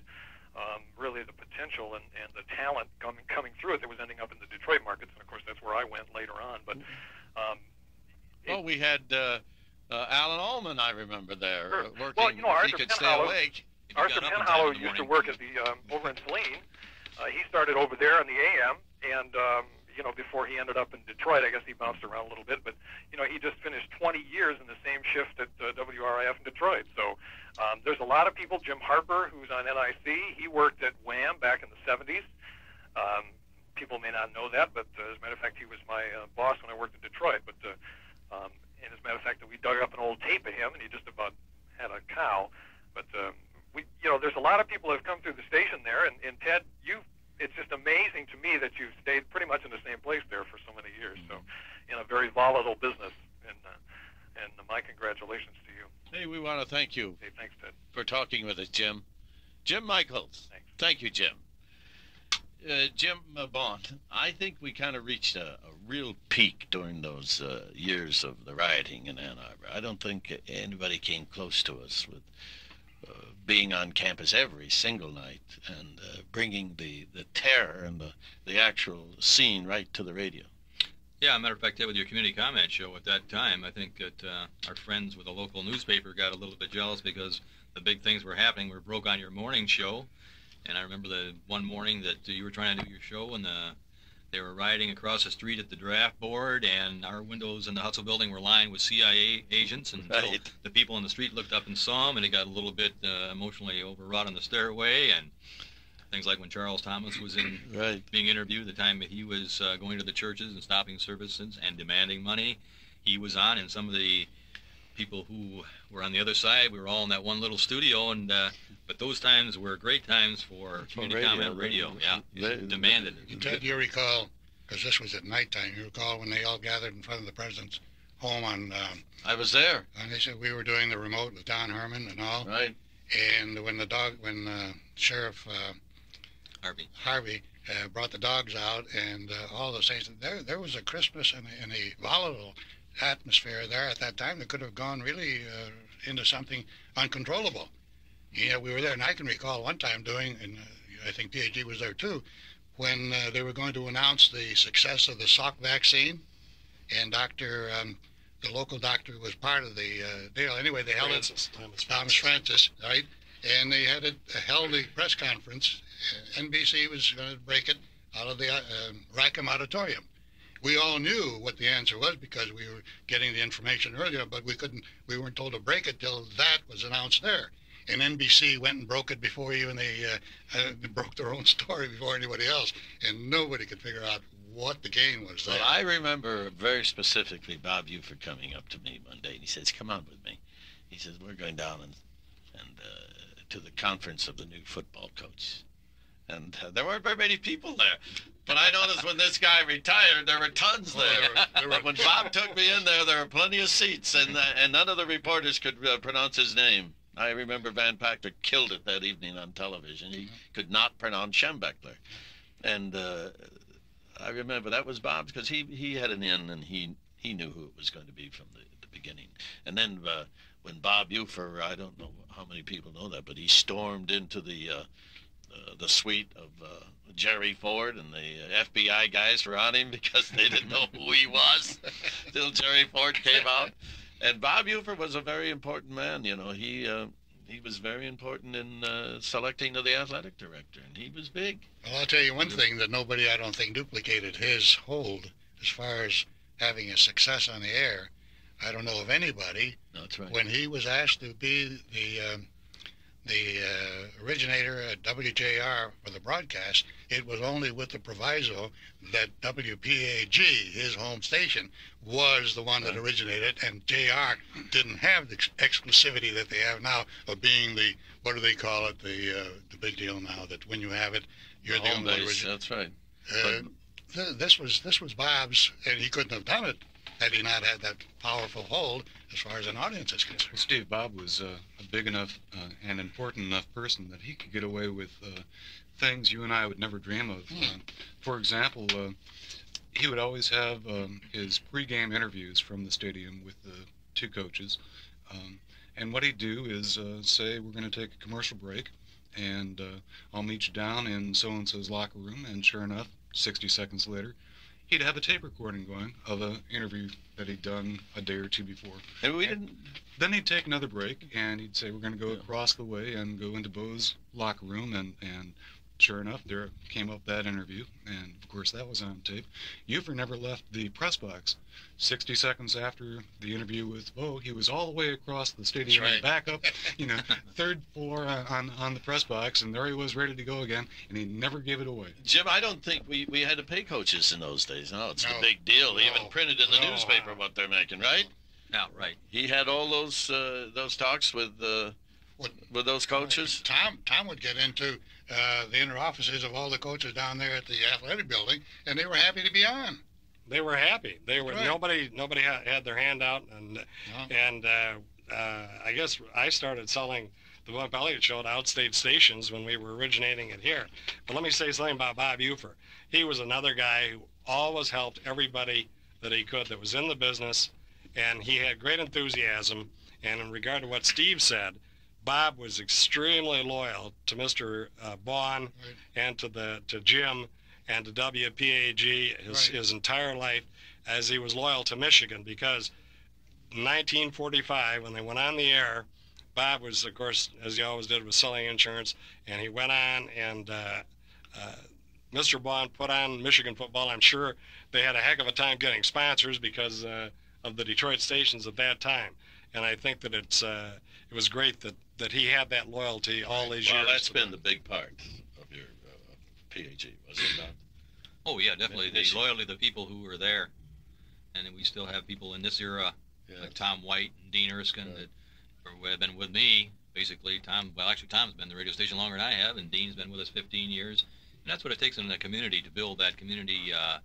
um, really the potential and, and the talent coming coming through it that was ending up in the Detroit markets, and of course that's where I went later on. But um, well, we had uh, uh, Alan Allman, I remember there sure. working. Well, you know, Arthur he could stay awake. Arthur Penhallow used to work at the um, over in Saline. Uh, he started over there in the AM, and um, you know, before he ended up in Detroit, I guess he bounced around a little bit, but you know, he just finished 20 years in the same shift at uh, WRIF in Detroit. So um, there's a lot of people. Jim Harper, who's on NIC, he worked at Wham back in the 70s. Um, people may not know that, but uh, as a matter of fact, he was my uh, boss when I worked in Detroit. But uh, um, and as a matter of fact, we dug up an old tape of him, and he just about had a cow. But um, we, you know, there's a lot of people that have come through the station there, and, and Ted, you it's just amazing to me that you've stayed pretty much in the same place there for so many years. So, in a very volatile business, and uh, and my congratulations to you. Hey, we want to thank you. Hey, thanks, Ted. For talking with us, Jim. Jim Michaels. Thanks. Thank you, Jim. uh, Jim Bond, I think we kind of reached a, a, real peak during those uh, years of the rioting in Ann Arbor. I don't think anybody came close to us with being on campus every single night and uh, bringing the, the terror and the, the actual scene right to the radio. Yeah, matter of fact, with your community comment show at that time, I think that uh, our friends with the local newspaper got a little bit jealous because the big things were happening were broke on your morning show. And I remember the one morning that you were trying to do your show and the, they were riding across the street at the draft board and our windows in the Hutzel building were lined with CIA agents and right. so the people in the street looked up and saw them and it got a little bit uh, emotionally overwrought on the stairway and Things like when Charles Thomas was in right. being interviewed, the time that he was uh, going to the churches and stopping services and demanding money, he was on, and some of the people who were on the other side, we were all in that one little studio, and uh, but those times were great times for community radio, comment radio. Yeah, they, demanded it. Ted, you recall, because this was at nighttime, you recall when they all gathered in front of the president's home on. Um, I was there. And they said we were doing the remote with Don Herman and all. Right. And when the dog, when uh, Sheriff uh, Harvey. Harvey uh, brought the dogs out and uh, all those things. There, there was a Christmas and a, and a volatile atmosphere there at that time that could have gone really uh, into something uncontrollable. Yeah, we were there, and I can recall one time doing, and uh, I think PhD was there too, when uh, they were going to announce the success of the Salk vaccine, and Doctor, um, the local doctor was part of the uh, deal. Anyway, they held Francis, it. Thomas, Thomas Francis, right? And they had it, held a press conference NBC was going to break it out of the uh, Rackham Auditorium. We all knew what the answer was because we were getting the information earlier, but we couldn't. We weren't told to break it till that was announced there. And NBC went and broke it before even they, uh, uh, broke their own story before anybody else, and nobody could figure out what the game was. There. Well, I remember very specifically Bob Ufer coming up to me one day, and he says, "Come on with me." He says, "We're going down and and uh, to the conference of the new football coach." And uh, there weren't very many people there. But I noticed when this guy retired, there were tons there. there, were, there were, when Bob took me in there, there were plenty of seats, and uh, and none of the reporters could uh, pronounce his name. I remember Van Patrick killed it that evening on television. He could not pronounce Schembechler, and uh, I remember that was Bob's because he he had an in and he he knew who it was going to be from the, the beginning. And then uh, when Bob Ufer, I don't know how many people know that, but he stormed into the uh, uh, the suite of uh, Jerry Ford and the FBI guys were on him because they didn't know who he was till Jerry Ford came out. And Bob Ufer was a very important man. You know, he uh, he was very important in uh, selecting the athletic director, and he was big. Well, I'll tell you one thing that nobody, I don't think, duplicated his hold as far as having a success on the air. I don't know of anybody. That's right. When he was asked to be the um, the uh, originator at WJR for the broadcast, it was only with the proviso that WPAG, his home station, was the one that originated, and JR didn't have the ex- exclusivity that they have now of being the what do they call it the uh, the big deal now that when you have it, you're the, the only base, That's right. Uh, th- this was this was Bob's, and he couldn't have done it had he not had that powerful hold as far as an audience is concerned. Steve Bob was uh, a big enough uh, and important enough person that he could get away with uh, things you and I would never dream of. Hmm. for example, uh, he would always have um, his pregame interviews from the stadium with the two coaches. Um, and what he'd do is uh, say, We're going to take a commercial break, and uh, I'll meet you down in so and so's locker room. And sure enough, 60 seconds later, he'd have a tape recording going of an interview that he'd done a day or two before. And we didn't. Then he'd take another break and he'd say, "We're going to go yeah. across the way and go into Bo's locker room and and sure enough, there came up that interview, and of course that was on tape. Ufer never left the press box. 60 seconds after the interview with Bo, he was all the way across the stadium right. back up, you know, third floor on, on the press box, and there he was ready to go again, and he never gave it away. Jim, I don't think we, we had to pay coaches in those days. No, it's no. the big deal. No. They even printed in the No. newspaper what they're making, right? Yeah, right. He had all those uh, those talks with uh, What- with those coaches. Tom Tom would get into uh, the inner offices of all the coaches down there at the athletic building, and they were happy to be on. They were happy. They were Right. nobody nobody had, had their hand out, and No. and uh, uh, I guess I started selling the Bump Elliott Show at outstate stations when we were originating it here. But let me say something about Bob Ufer. He was another guy who always helped everybody that he could that was in the business, and he had great enthusiasm. And in regard to what Steve said, Bob was extremely loyal to Mr. Uh, Bond Right. and to the to Jim and to WPAG his, Right. his entire life, as he was loyal to Michigan because in 1945 when they went on the air, Bob was of course as he always did was selling insurance, and he went on and uh, uh, Mr. Bond put on Michigan football. I'm sure they had a heck of a time getting sponsors because uh, of the Detroit stations at that time, and I think that it's uh, it was great that that he had that loyalty all these Well, years. that's to been the big part of your uh, PAG, was it not? Oh yeah, definitely. The loyalty of the people who were there, and we still have people in this era Yeah. like Tom White and Dean Erskine Right. that are- have been with me. Basically, Tom. Well, actually, Tom's been the radio station longer than I have, and Dean's been with us 15 years. And that's what it takes in a community to build that community. Uh,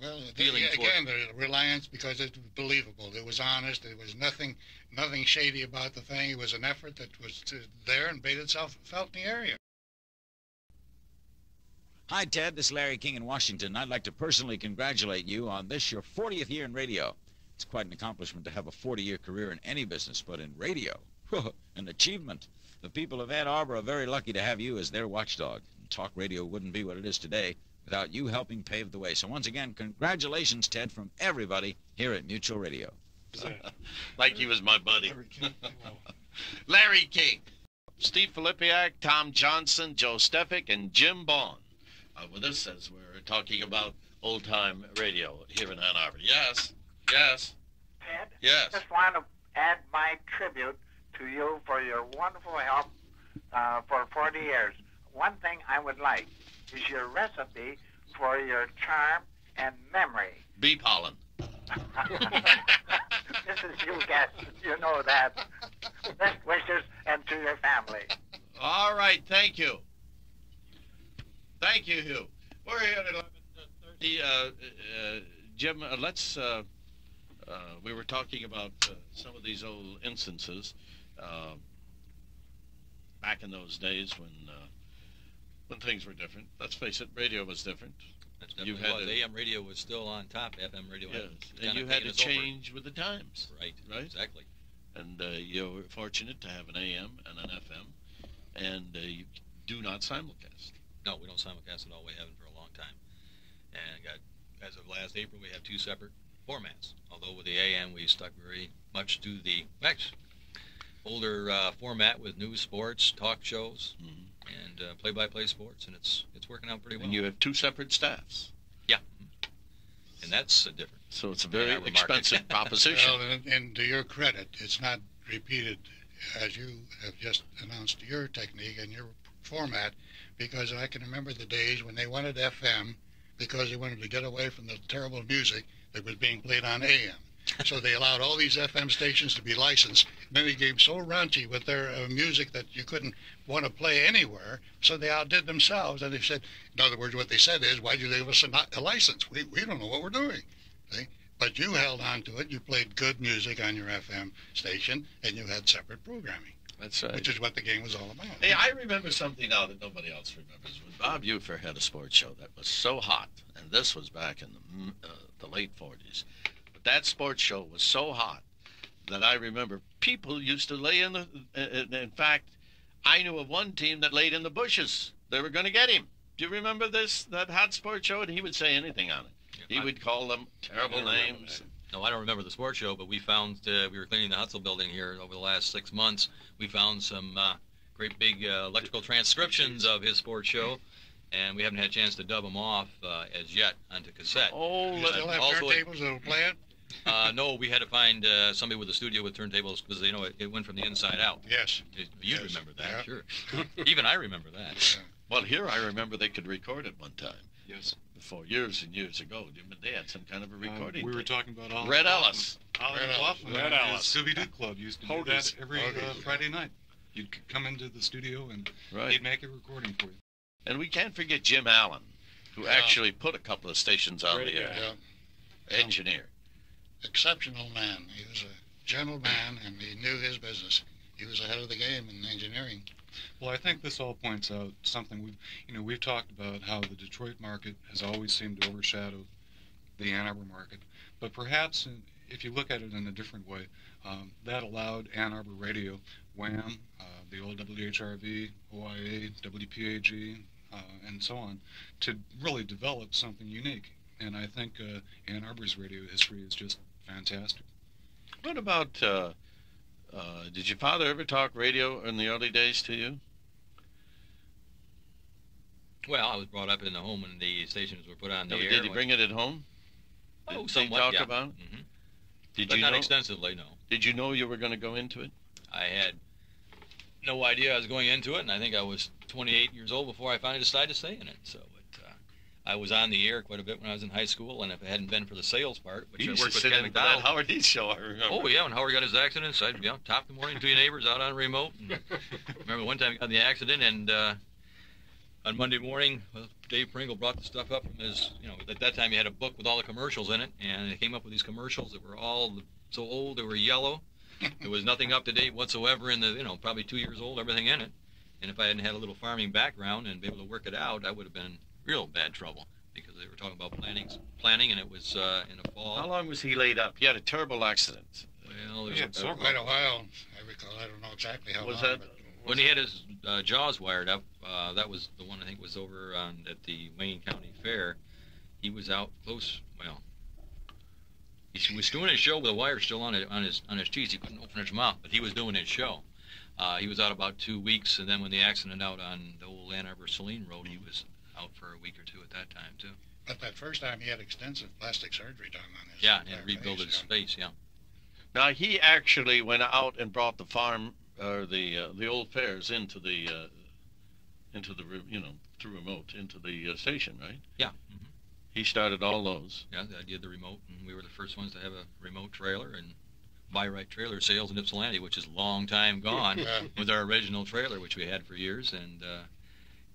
Well, the, feeling for- again, the reliance because it was believable. It was honest. There was nothing, nothing shady about the thing. It was an effort that was to, there and made itself felt in the area. Hi, Ted. This is Larry King in Washington. I'd like to personally congratulate you on this, your 40th year in radio. It's quite an accomplishment to have a 40 year career in any business, but in radio, an achievement. The people of Ann Arbor are very lucky to have you as their watchdog. Talk radio wouldn't be what it is today without you helping pave the way. So, once again, congratulations, Ted, from everybody here at Mutual Radio. like he was my buddy. Larry King, Steve Filipiak, Tom Johnson, Joe Stefik, and Jim Bond are with us as we're talking about old time radio here in Ann Arbor. Yes, yes, Ted, yes. just want to add my tribute to you for your wonderful help uh, for 40 years. One thing I would like is your recipe for your charm and memory. Bee pollen. this is you guest. You know that. Best wishes and to your family. All right, thank you. Thank you, Hugh. We're here at 11:30. Uh, uh, Jim, uh, let's. Uh, uh, we were talking about uh, some of these old instances uh, back in those days when uh, when things were different. Let's face it, radio was different. that's You had was. to- AM radio was still on top. FM radio and you had to us over. change with the times. Right. Right. Exactly. and uh, you're fortunate to have an AM and an FM, and uh, you do not simulcast. No, we don't simulcast at all. We haven't for a long time. And got as of last April, we have two separate formats. Although with the AM, we stuck very much to the next older uh, format with news, sports, talk shows, Mhm. And uh, play-by-play sports, and it's it's working out pretty well. And you have two separate staffs, yeah, and that's a different. so it's a very I remarked it. expensive proposition. Well, and, and to your credit, it's not repeated as you have just announced your technique and your format, because I can remember the days when they wanted FM because they wanted to get away from the terrible music that was being played on AM. So they allowed all these FM stations to be licensed. And then they became so raunchy with their uh, music that you couldn't want to play anywhere. So they outdid themselves. And they said, in other words, what they said is, why do they give us a, a license? We, we don't know what we're doing. See? But you held on to it. You played good music on your FM station, and you had separate programming, That's right. which is what the game was all about. Hey, I remember something now that nobody else remembers. When Bob Ufer had a sports show that was so hot, and this was back in the, mm, uh, the late 40s, but that sports show was so hot that I remember people used to lay in the. Uh, in fact, I knew of one team that laid in the bushes. They were going to get him. Do you remember this that hot sports show? And he would say anything on it. He I- would call them terrible I don't remember names. No, I don't remember the sports show, but we found uh, we were cleaning the Hutzel building here over the last six months. We found some uh, great big uh, electrical transcriptions of his sports show, and we haven't had a chance to dub them off uh, as yet onto cassette. Oh, You let- still have Also- turntables that'll play it? Uh, no, we had to find uh, somebody with a studio with turntables because you know it, it went from the inside out. Yes. It- You Yes. remember that, Yeah. sure. Even I remember that. well, here I remember they could record it one time. Yes. Before years and years ago, they had some kind of a recording. Uh, we were thing. talking about all Red Kaufman. Ellis. Oliver Red Ellis. Kaufman Red and Ellis. Scooby Doo Club used to do Hoagies. that every uh, Friday night. You'd come into the studio and Right. he'd make a recording for you. And we can't forget Jim Allen, who Yeah. actually put a couple of stations on Great the air. Yeah. Engineer. Exceptional man. He was a gentle man, and he knew his business. he was ahead of the game in engineering. Well, I think this all points out something we've, you know, we've talked about how the Detroit market has always seemed to overshadow the Ann Arbor market. But perhaps in, if you look at it in a different way, um, that allowed Ann Arbor Radio, WHAM, uh, the old WHRV, OIA, WPAG, uh, and so on, to really develop something unique. And I think uh, Ann Arbor's radio history is just fantastic. What about, uh, uh, did your father ever talk radio in the early days to you? Well, I was brought up in the home when the stations were put on the No, air. did he when- bring it at home? Oh, Did somewhat, talk yeah. about it? Mhm. Did but you not know? extensively, no. Did you know you were going to go into it? I had no idea I was going into it, and I think I was 28 years old before I finally decided to stay in it. So it, uh, I was on the air quite a bit when I was in high school, and if it hadn't been for the sales part, which You I worked with Ken in for that McDonald. Howard Heath show, I remember. Oh yeah, when Howard got his accident, I'd be out top of the morning to your neighbors out on remote. And remember one time he got in the accident, and uh, on Monday morning, well, Dave Pringle brought the stuff up from his, you know, at that time he had a book with all the commercials in it, and he came up with these commercials that were all so old they were yellow. there was nothing up to date whatsoever in the, you know, probably two years old, everything in it. And if I hadn't had a little farming background and be able to work it out, I would have been real bad trouble because they were talking about planning, planning, and it was uh, in the fall. How long was he laid up? He had a terrible accident. Well, He there had was for quite a while. I recall. I don't know exactly how Was long. that- but when he had his uh, jaws wired up, uh, that was the one I think was over on at the Wayne County Fair. He was out close. Well, he was doing his show with a wire still on his on his on his cheeks. He couldn't open his mouth, but he was doing his show. Uh, he was out about two weeks, and then when the accident out on the old Ann Arbor Saline Road, he was out for a week or two at that time too. But that first time he had extensive plastic surgery done on his. Yeah, and rebuilt his face. Yeah. Now he actually went out and brought the farm or the uh, the old fairs into the uh, into the you know through remote into the uh, station, right? Yeah. mhm. He started all those. Yeah, the idea of the remote, and we were the first ones to have a remote trailer and buy right trailer sales in Ypsilanti, which is a long time gone, Yeah. with our original trailer, which we had for years, and uh,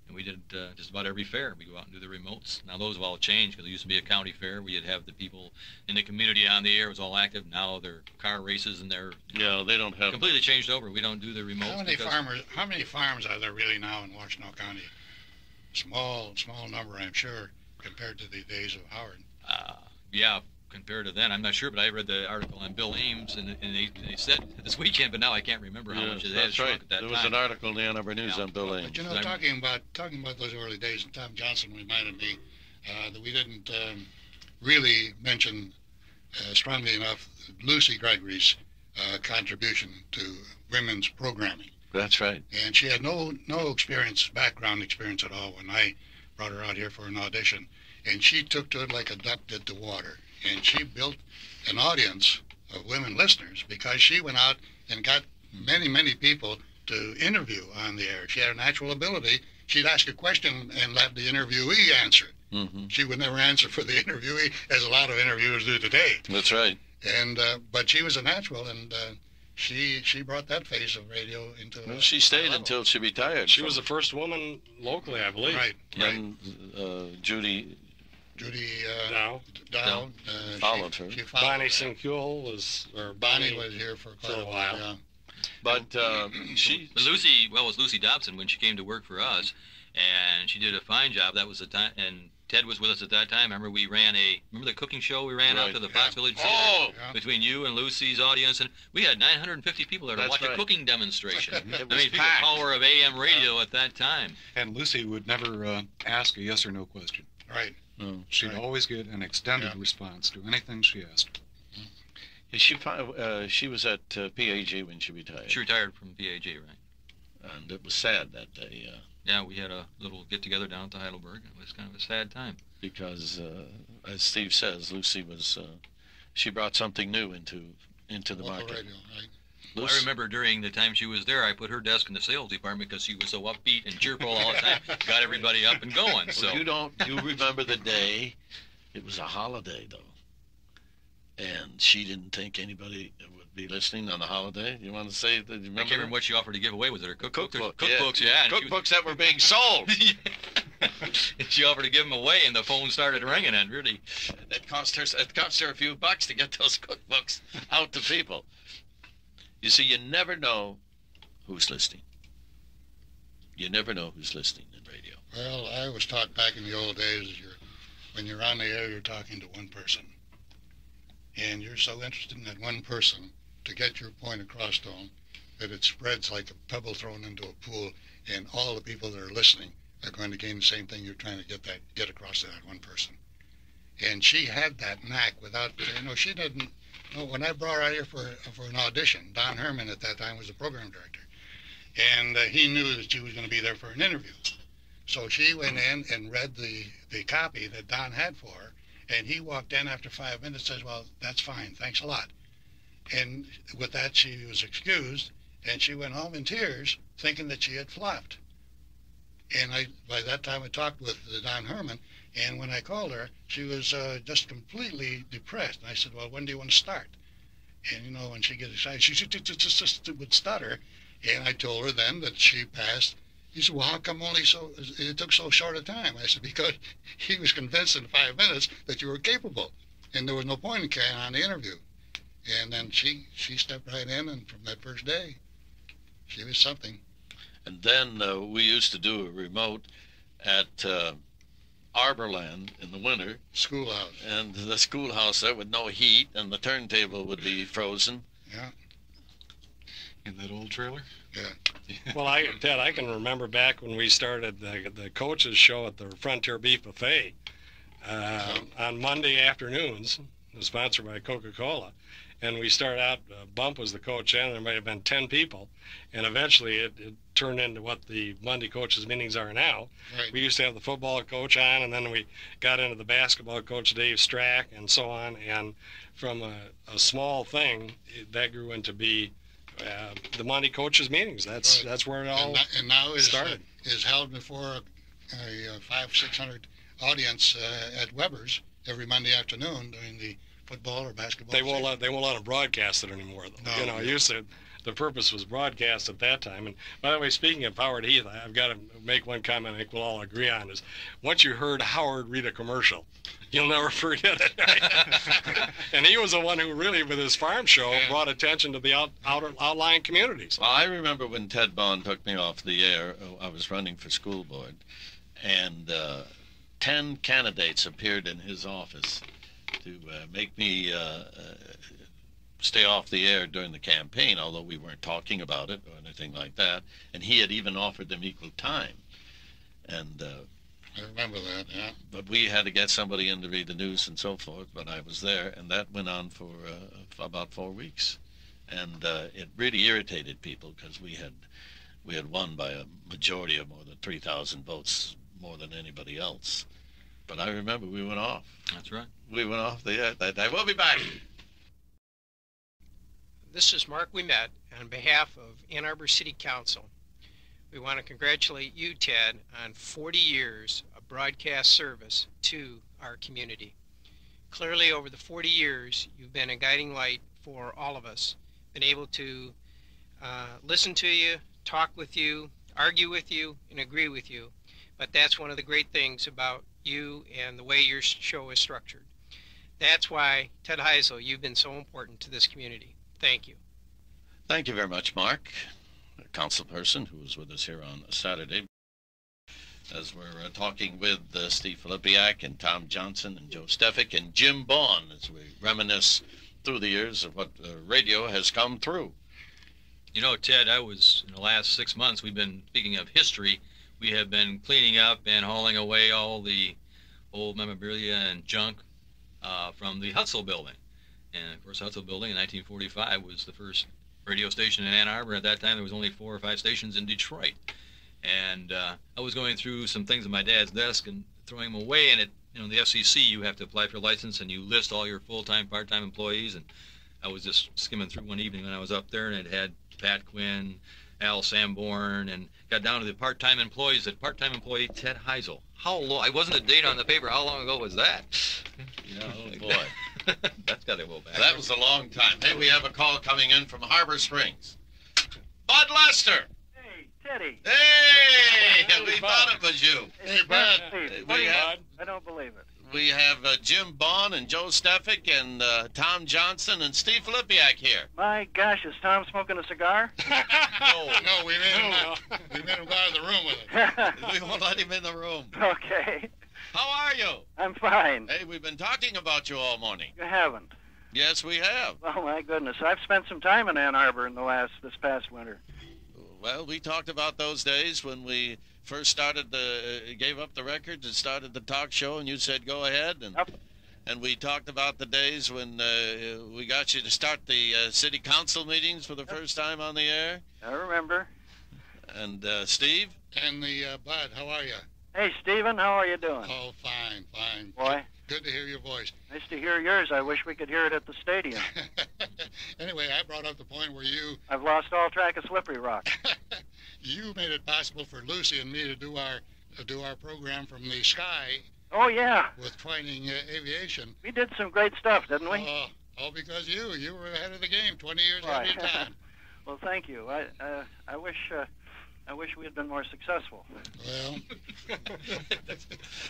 and we did uh, just about every fair. We go out and do the remotes. Now those have all changed because it used to be a county fair. We would have the people in the community on the air. It was all active. Now they're car races and they're Yeah, they don't have. completely changed over. We don't do the remotes. How many because- farmers? How many farms are there really now in Washtenaw County? Small, small number, I'm sure, compared to the days of Howard. Uh, yeah, compared to then, I'm not sure, but I read the article on Bill Ames, and, and they, they said this weekend, but now I can't remember how Yes, much it had that's shrunk right. at that there time. was an article in the Ann Arbor News Yeah. on Bill Ames. But you know, talking about talking about those early days, Tom Johnson reminded me uh, that we didn't um, really mention uh, strongly enough Lucy Gregory's uh, contribution to women's programming. That's right. and she had no no experience, background experience at all when I brought her out here for an audition, and she took to it like a duck did to water, and she built an audience of women listeners because she went out and got many many people to interview on the air. She had a natural ability. She'd ask a question and let the interviewee answer. hmm She would never answer for the interviewee, as a lot of interviewers do today. That's right. And uh, but she was a natural, and uh, she she brought that phase of radio into. Well, a- she stayed level. until she retired. She from- was the first woman locally, I believe. Right, right. Then uh, Judy Judy uh, Now, Dow. Uh, Followed she, her. She followed Bonnie her. Sincule was, or Bonnie Bonnie, was here for quite for a a while. while. Yeah. But uh, she Lucy, well, it was Lucy Dobson when she came to work for us, and she did a fine job. That was the time, and Ted was with us at that time. Remember, we ran a remember the cooking show we ran out Right. to the Yeah. Fox Village Theater Oh, Yeah. between you and Lucy's audience, and we had 950 people there to That's watch right. a cooking demonstration. It I was mean, think the packed. power of AM radio at that time. And Lucy would never uh, ask a yes or no question. Right. Oh. She'd Right. always get an extended Yeah. response to anything she asked. she uh, she was at uh, PAG when she retired, She retired from PAG, right? and it was sad that day uh, Yeah, we had a little get together down at the Heidelberg. It was kind of a sad time. because, uh, as Steve says, Lucy was uh, she brought something new into into the Local market. radio, right. Well, I remember during the time she was there, I put her desk in the sales department because she was so upbeat and cheerful all the time. Got everybody up and going. So Well, you don't you remember the day? It was a holiday though, and she didn't think anybody would be listening on the holiday. You want to say that? You I remember can't remember what she offered to give away. Was it her cookbook? cookbook? Cookbooks, yeah. she was- cookbooks that were being sold. she offered to give them away, and the phone started ringing. And really, It cost her it cost her a few bucks to get those cookbooks out to people. You see, you never know who's listening. You never know who's listening in radio. Well, I was taught back in the old days, you're, when you're on the air, you're talking to one person. And you're so interested in that one person to get your point across to them that it spreads like a pebble thrown into a pool, and all the people that are listening are going to gain the same thing you're trying to get that get across to that one person. And she had that knack without, you know, she didn't. When I brought her out here for for an audition, Don Herman at that time was the program director, and uh, he knew that she was going to be there for an interview. So she went in and read the the copy that Don had for her, and he walked in after five minutes. Says, "Well, that's fine. Thanks a lot." And with that, she was excused, and she went home in tears, thinking that she had flopped. And I, by that time, I talked with Don Herman, and when I called her, she was uh, just completely depressed. And I said, "Well, when do you want to start?" And you know, when she gets excited, she just, would stutter. And I told her then that she passed. He said, "Well, how come only so? It took so short a time." I said, "Because he was convinced in five minutes that you were capable, and there was no point in carrying on the interview." And then she she stepped right in, and from that first day, she was something. And then uh, we used to do a remote at uh, Arborland in the winter. Schoolhouse. And the schoolhouse there with no heat, and the turntable would be frozen. Yeah. In that old trailer? Yeah. well, I Ted, I can remember back when we started the the coaches show at the Frontier Beef Buffet uh, on Monday afternoons, sponsored by Coca-Cola. And we started out, uh, Bump was the coach, and there might have been 10 people. And eventually it, it turned into what the Monday coaches meetings are now. Right. We used to have the football coach on, and then we got into the basketball coach, Dave Strack, and so on. And from a, a small thing, it, that grew into be uh, the Monday coaches meetings. That's Right. that's where it all and, and now is started. is held before a, a, uh five six hundred audience uh, at Weber's every Monday afternoon during the football or basketball. They won't season. let they won't let them broadcast it anymore. Though. No, you know, no. used to the purpose was broadcast at that time. And by the way, speaking of Howard Heath, I- I've got to make one comment I think we'll all agree on is once you heard Howard read a commercial, you'll never forget it. and he was the one who really, with his farm show, brought attention to the out, outer outlying communities. Well, I remember when Ted Bond took me off the air, uh, I was running for school board, and uh, 10 candidates appeared in his office to uh, make me uh, uh, stay off the air during the campaign, although we weren't talking about it or anything like that. And he had even offered them equal time. And uh, I remember that. Yeah. but we had to get somebody in to read the news and so forth. But I was there, and that went on for, uh, about four weeks, and uh, it really irritated people because we had we had won by a majority of more than three thousand votes, more than anybody else. But I remember we went off. That's right. We went off the air that day. We'll be back. This is Mark Ouimet on behalf of Ann Arbor City Council. We want to congratulate you, Ted, on 40 years of broadcast service to our community. Clearly, over the 40 years, you've been a guiding light for all of us, been able to uh, listen to you, talk with you, argue with you, and agree with you. But that's one of the great things about you and the way your show is structured. That's why, Ted Heusel, you've been so important to this community. Thank you. Thank you very much, Mark, a council person who was with us here on Saturday. As we're uh, talking with uh, Steve Filipiak and Tom Johnson and Joe Stefik and Jim Bond as we reminisce through the years of what uh, radio has come through. You know, Ted, I was in the last six months. We've been speaking of history. We have been cleaning up and hauling away all the old memorabilia and junk uh, from the Hutzel building. And of course, Hutzel building in 1945 was the first radio station in Ann Arbor. At that time, there was only four or five stations in Detroit. And uh, I was going through some things at my dad's desk and throwing them away. And it, you know, the FCC, you have to apply for a license and you list all your full-time, part-time employees. And I was just skimming through one evening when I was up there, and it had Pat Quinn, Al Sanborn, and got down to the part-time employees. That part-time employee Ted Heusel. How long? I wasn't a date on the paper. How long ago was that? Oh, boy. That's got to go back. That was a long time. Hey, we have a call coming in from Harbor Springs. Bud Lester! Hey, Teddy. Hey! We thought it was you. Hey, Bud. Hey, We funny, have- I don't believe it. We have uh, Jim Bond and Joe Stefik and uh, Tom Johnson and Steve Filipiak here. My gosh, is Tom smoking a cigar? no, no, we made him. Uh, we made him go out of the room with it. we won't let him in the room. Okay. How are you? I'm fine. Hey, we've been talking about you all morning. You haven't. Yes, we have. Oh my goodness, I've spent some time in Ann Arbor in the last this past winter. Well, we talked about those days when we first started the uh, gave up the records and started the talk show, and you said go ahead, and yep. and we talked about the days when uh, we got you to start the uh, city council meetings for the yep. first time on the air. I remember. And uh, Steve and the uh, Bud, how are you? Hey, Stephen, how are you doing? Oh, fine, fine. Boy. Good to hear your voice. Nice to hear yours. I wish we could hear it at the stadium. anyway, I brought up the point where you. I've lost all track of Slippery Rock. you made it possible for Lucy and me to do our to do our program from the sky. Oh yeah. With Twining uh, Aviation. We did some great stuff, didn't we? Oh, all because you. You were ahead of the game, 20 years right. ahead of time. well, thank you. I uh, I wish. Uh, I wish we had been more successful. Well,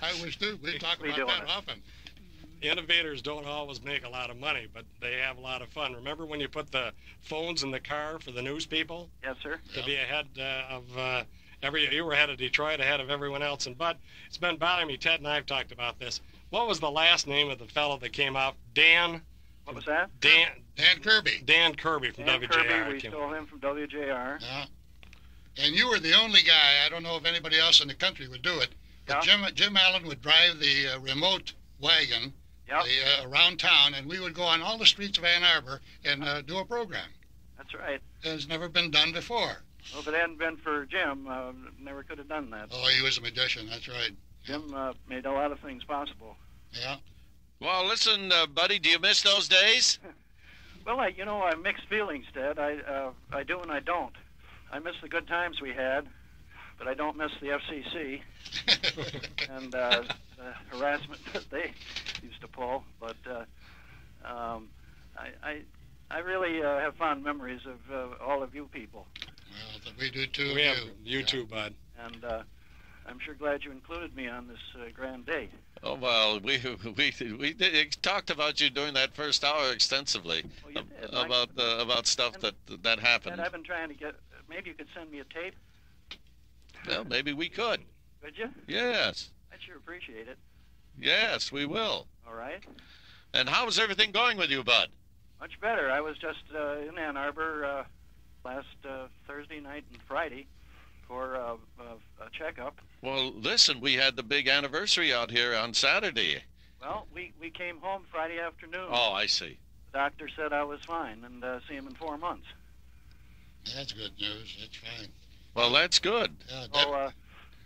I wish too. We talk about that it. often. Innovators don't always make a lot of money, but they have a lot of fun. Remember when you put the phones in the car for the news people? Yes, sir. To be ahead uh, of uh, every, you were ahead of Detroit, ahead of everyone else. And Bud, it's been bothering me. Ted and I have talked about this. What was the last name of the fellow that came out? Dan. What was that? Dan. Dan Kirby. Dan Kirby from Dan WJR. Kirby, we stole him from WJR. Yeah. And you were the only guy, I don't know if anybody else in the country would do it, but yeah. Jim, Jim Allen would drive the uh, remote wagon yep. the, uh, around town, and we would go on all the streets of Ann Arbor and uh, do a program. That's right. It's never been done before. Well, if it hadn't been for Jim, uh, never could have done that. Oh, he was a magician, that's right. Jim uh, made a lot of things possible. Yeah. Well, listen, uh, buddy, do you miss those days? well, I, you know, I have mixed feelings, Ted. I, uh, I do and I don't. I miss the good times we had, but I don't miss the FCC and uh, the harassment that they used to pull. But uh, um, I, I, I really uh, have fond memories of uh, all of you people. Well, we do too. We have you, you too, Bud. And uh, I'm sure glad you included me on this uh, grand day. Oh well, we we we did, talked about you during that first hour extensively well, you did, about uh, about stuff and, that that happened. And I've been trying to get. Maybe you could send me a tape. Well, maybe we could. Could you? Yes. I'd sure appreciate it. Yes, we will. All right. And how's everything going with you, Bud? Much better. I was just uh, in Ann Arbor uh, last uh, Thursday night and Friday for uh, a checkup. Well, listen, we had the big anniversary out here on Saturday. Well, we, we came home Friday afternoon. Oh, I see. The doctor said I was fine and uh, see him in four months. That's good news. That's fine. Well, that's good. Yeah, so, uh,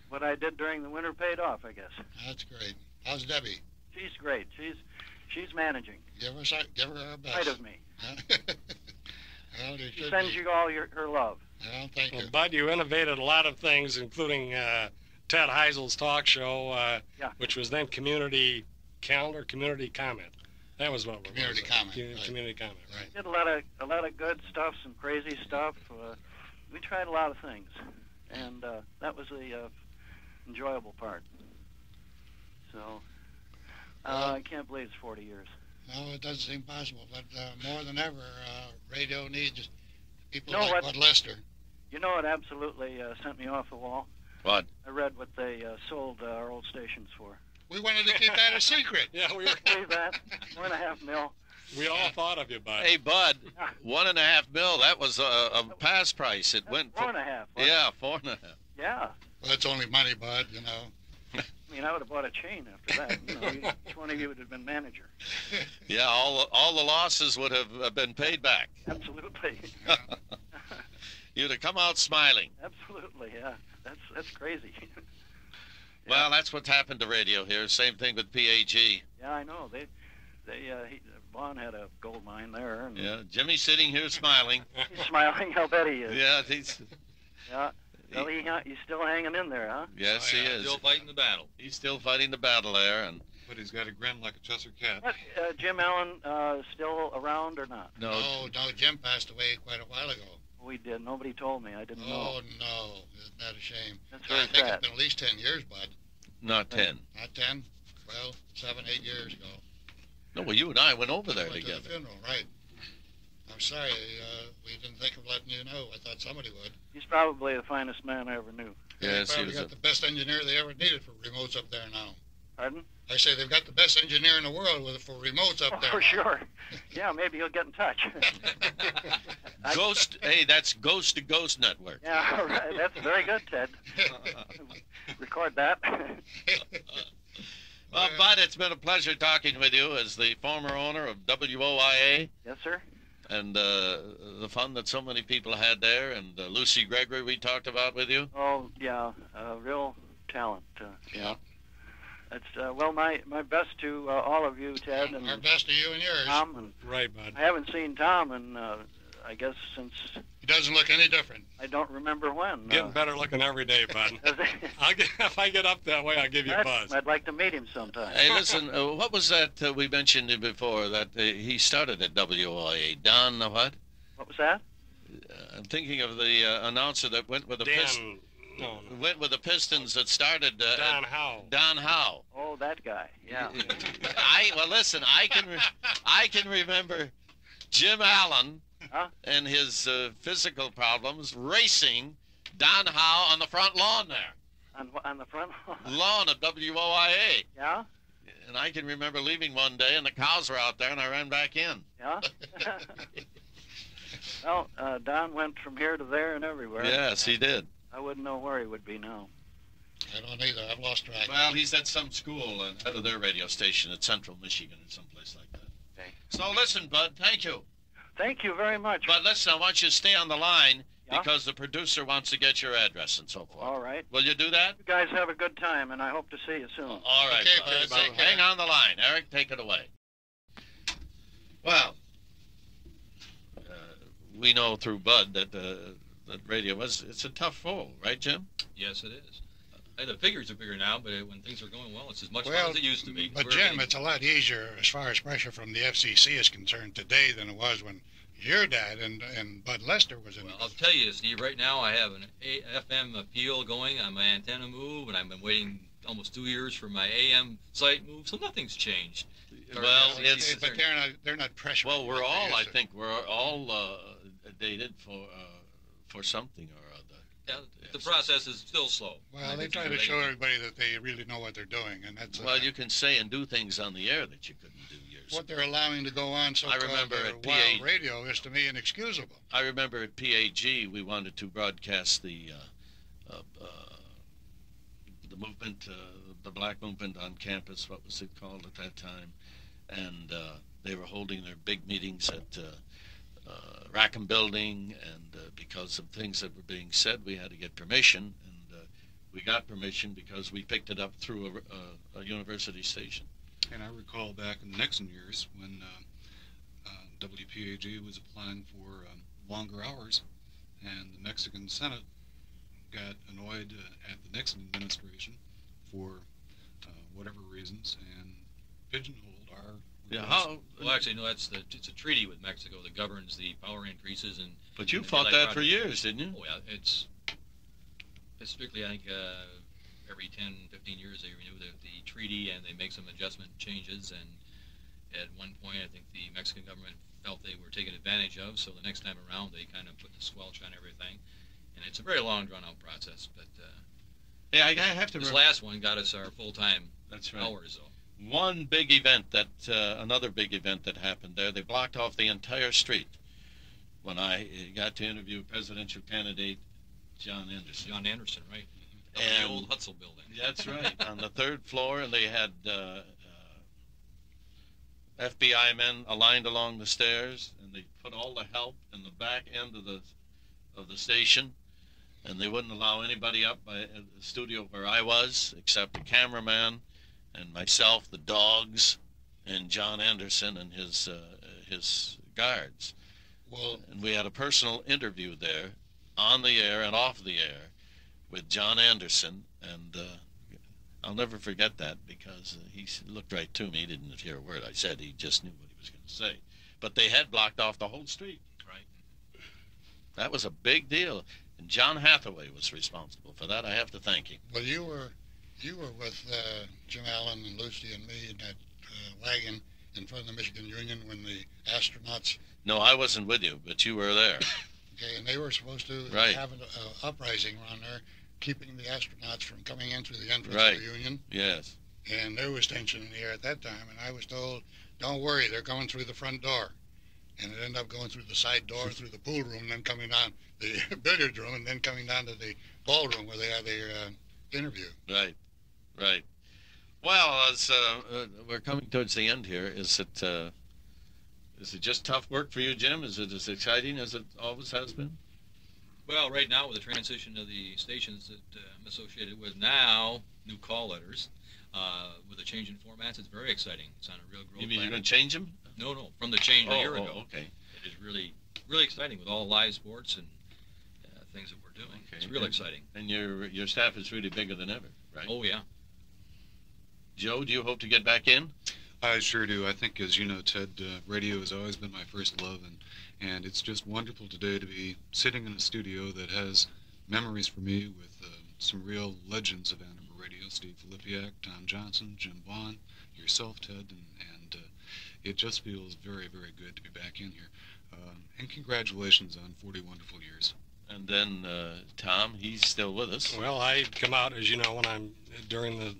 what I did during the winter paid off, I guess. That's great. How's Debbie? She's great. She's she's managing. Give her, give her her best. Right of me. well, she sends be. you all your, her love. Well, thank well, you. Bud, you innovated a lot of things, including uh, Ted Heusel's talk show, uh, yeah. which was then Community Calendar, Community Comment. That was what community was comment. Community, right. community comment, right? Did a lot of a lot of good stuff, some crazy stuff. Uh, we tried a lot of things, and uh, that was the uh, enjoyable part. So uh, I can't believe it's 40 years. No, it doesn't seem possible, but uh, more than ever, uh, radio needs people You know like what? Bud Lester. You know, it absolutely uh, sent me off the wall. What? I read what they uh, sold uh, our old stations for. We wanted to keep that a secret. Yeah, we were. Believe that? One and a half mil. We all thought of you, Bud. Hey, Bud, one and a half mil. That was a, a pass price. It That's went four for, and a half. wasn't yeah, four and a half. Yeah. Well, it's only money, Bud, you know. I mean, I would have bought a chain after that. You know, each one of you would have been manager. Yeah, all all the losses would have uh, been paid back. Absolutely. You'd have come out smiling. Absolutely. Yeah. That's that's crazy. Well, that's what's happened to radio here. Same thing with PAG. yeah, I know. They they uh, he, Vaughn had a gold mine there. And Yeah, Jimmy's sitting here smiling. He's smiling. I'll bet he is. Yeah, he's Yeah. Well, he, he's still hanging in there, huh? yes, Oh, he is. Still fighting the battle. He's still fighting the battle there, and But he's got a grin like a Cheshire cat. But, uh, Jim Allen uh, still around or not? no, No, no, Jim passed away quite a while ago. We did. Nobody told me. I didn't know. Oh, no. Isn't that a shame? That's I think sad. it's been at least 10 years, Bud. not ten. Not 10? Well, seven, eight years ago. No, well, you and I went over there Went to together. the funeral, right. I'm sorry, uh, we didn't think of letting you know. I thought somebody would. He's probably the finest man I ever knew. Yes, he Probably was got a- the best engineer they ever needed for remotes up there now. Pardon? I say they've got the best engineer in the world with for remotes up Oh, there. for now. sure. Yeah, maybe he'll get in touch. I- Ghost, hey, that's Ghost to Ghost Network. Yeah, all right. That's very good, Ted. Record that. Well, Bud, it's been a pleasure talking with you as the former owner of WOIA yes, sir. and uh, the fun that so many people had there, and uh, Lucy Gregory we talked about with you. Oh, yeah, uh, real talent. Uh, Yeah. It's uh, well, my my best to uh, all of you, Ted, and Our best to you and yours. Tom. And Right, Bud. I haven't seen Tom, and uh, I guess since He doesn't look any different. I don't remember when. Getting Uh, better looking every day, Bud. Get, if I get up that way, I'll give you a I'd, buzz. I'd like to meet him sometime. Hey, listen, uh, what was that uh, we mentioned before that uh, he started at WOIA? Don, what? What was that? Uh, I'm thinking of the uh, announcer that went with the Dan, Pistons. no, Went with the Pistons that started. Uh, Don at- Howe. Don Howe. Oh, that guy. Yeah. I well, listen. I can re- I can remember Jim Allen Huh? and his uh, physical problems racing Don Howe on the front lawn there, on on the front. lawn of WOIA. yeah. And I can remember leaving one day and the cows were out there and I ran back in. Yeah. well, uh, Don went from here to there and everywhere. Yes, he did. I wouldn't know where he would be now. I don't either. I've lost track. Well, he's at some school and head of their radio station at Central Michigan or someplace like that. Okay. So listen, Bud, thank you. Thank you very much. But listen, I want you to stay on the line Yeah? because the producer wants to get your address and so forth. All right. Will you do that? You guys have a good time, and I hope to see you soon. All right, Okay, Bud. Bud. Say- hang on the line. Eric, take it away. Well, uh, we know through Bud that uh, that radio was it's a tough foe, right, Jim? Yes, it is. Uh, the figures are bigger now, but uh, when things are going well, it's as much Well, fun as it used to be. But We're Jim, getting- it's a lot easier as far as pressure from the FCC is concerned today than it was when your dad and, and Bud Lester was in. Well, I'll tell you, Steve. Right now, I have an A- FM appeal going on my antenna move, and I've been waiting almost two years for my AM site move, so nothing's changed. Or Well, the it's- but they're not they're not pressure. Well, we're all, I think, we're all uh, dated for uh, for something or other. Yeah, the process is still slow. Well, they try to ready show everybody that they really know what they're doing, and that's uh, Well, you can say and do things on the air that you couldn't do years what they're allowing to go on. So I remember uh, at wild radio is to me inexcusable. I remember at PAG we wanted to broadcast the uh, uh, uh, the movement, uh, the black movement on campus. What was it called at that time? And uh, they were holding their big meetings at uh, Rackham Building, and uh, because of things that were being said, we had to get permission, and uh, we got permission because we picked it up through a, a, a university station. And I recall back in the Nixon years when uh, uh, WPAG was applying for um, longer hours, and the Mexican Senate got annoyed uh, at the Nixon administration for whatever reasons and pigeonholed. Yeah, how? Well, actually, no. That's the it's a treaty with Mexico that governs the power increases and. But you and fought that for years, didn't you? Oh yeah, it's it's strictly I think uh, every 10, 15 years they renew the, the treaty and they make some adjustment changes. And at one point, I think the Mexican government felt they were taken advantage of, so the next time around they kind of put the squelch on everything. And it's a very long, drawn-out process. But uh, Yeah, I, I have to. this last one got us our full-time That's right. hours, though. One big event that uh, another big event that happened there. They blocked off the entire street when I uh, got to interview presidential candidate John Anderson. John Anderson, right? And- the old Hutzel building. That's right. on the third floor, they had uh, uh, FBI men aligned along the stairs, and they put all the help in the back end of the of the station, and they wouldn't allow anybody up by uh, the studio where I was, except the cameraman and myself, the dogs, and John Anderson and his uh, his guards. Well, And we had a personal interview there, on the air and off the air, with John Anderson, and uh, I'll never forget that because he looked right to me. He didn't hear a word I said. He just knew what he was going to say. But they had blocked off the whole street. Right. That was a big deal. And John Hathaway was responsible for that. I have to thank him. well, you were you were with uh, Jim Allen and Lucy and me in that uh, wagon in front of the Michigan Union when the astronauts. No, I wasn't with you, but you were there. Okay, and they were supposed to Right. have an uh, uprising around there, keeping the astronauts from coming in through the entrance Right. of the Union. Yes. And there was tension in the air at that time, and I was told, "Don't worry, they're going through the front door." And it ended up going through the side door, through the pool room, then coming down the billiard room, and then coming down to the ballroom where they had their uh, interview. Right, right. Well, as uh, uh, we're coming towards the end here, is it uh, is it just tough work for you, Jim? Is it as exciting as it always has been? Well, right now with the transition of the stations that uh, I'm associated with now, new call letters, uh, with the change in formats, it's very exciting. It's on a real growth. You mean you're going to change them? No, no, from the change Oh, a year oh, ago. okay. It is really, really exciting with all live sports and uh, things that we're doing. It's real And- exciting. And your your staff is really bigger than ever, right? Oh yeah. Joe, do you hope to get back in? I sure do. I think, as you know, Ted, uh, radio has always been my first love, and and it's just wonderful today to be sitting in a studio that has memories for me with uh, some real legends of Ann Arbor radio: Steve Filipiak, Tom Johnson, Jim Vaughn, yourself, Ted, and and uh, it just feels very, very good to be back in here. Um, and congratulations on 40 wonderful years. And then uh, Tom, he's still with us. Well, I come out, as you know, when I'm during the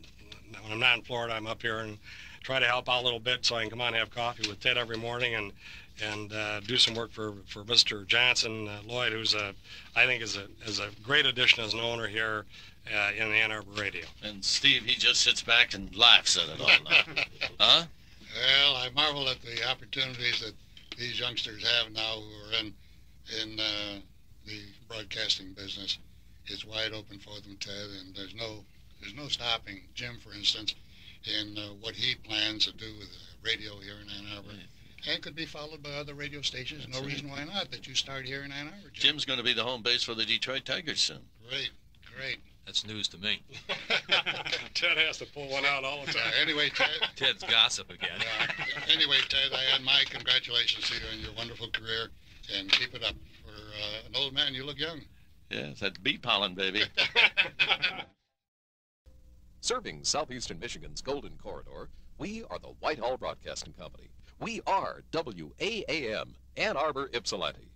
when I'm not in Florida, I'm up here and try to help out a little bit so I can come on and have coffee with Ted every morning and and uh, do some work for for Mr. Johnson uh, Lloyd, who's a I think is a is a great addition as an owner here uh, in Ann Arbor radio. And Steve, he just sits back and laughs at it all now. huh? Well, I marvel at the opportunities that these youngsters have now who are in in uh, the broadcasting business. It's wide open for them, Ted, and there's no there's no stopping Jim, for instance, in uh, what he plans to do with uh, radio here in Ann Arbor. And could be followed by other radio stations. That's no it. reason why not that you start here in Ann Arbor. Jim. Jim's going to be the home base for the Detroit Tigers soon. Great, great. That's news to me. Ted has to pull one out all the time. Uh, anyway, Ted. Ted's gossip again. Uh, anyway, Ted, I add my congratulations to you on your wonderful career, and keep it up. For uh, an old man, you look young. Yes, that's bee pollen, baby. Serving southeastern Michigan's Golden Corridor, we are the Whitehall Broadcasting Company. We are WAAM, Ann Arbor Ypsilanti.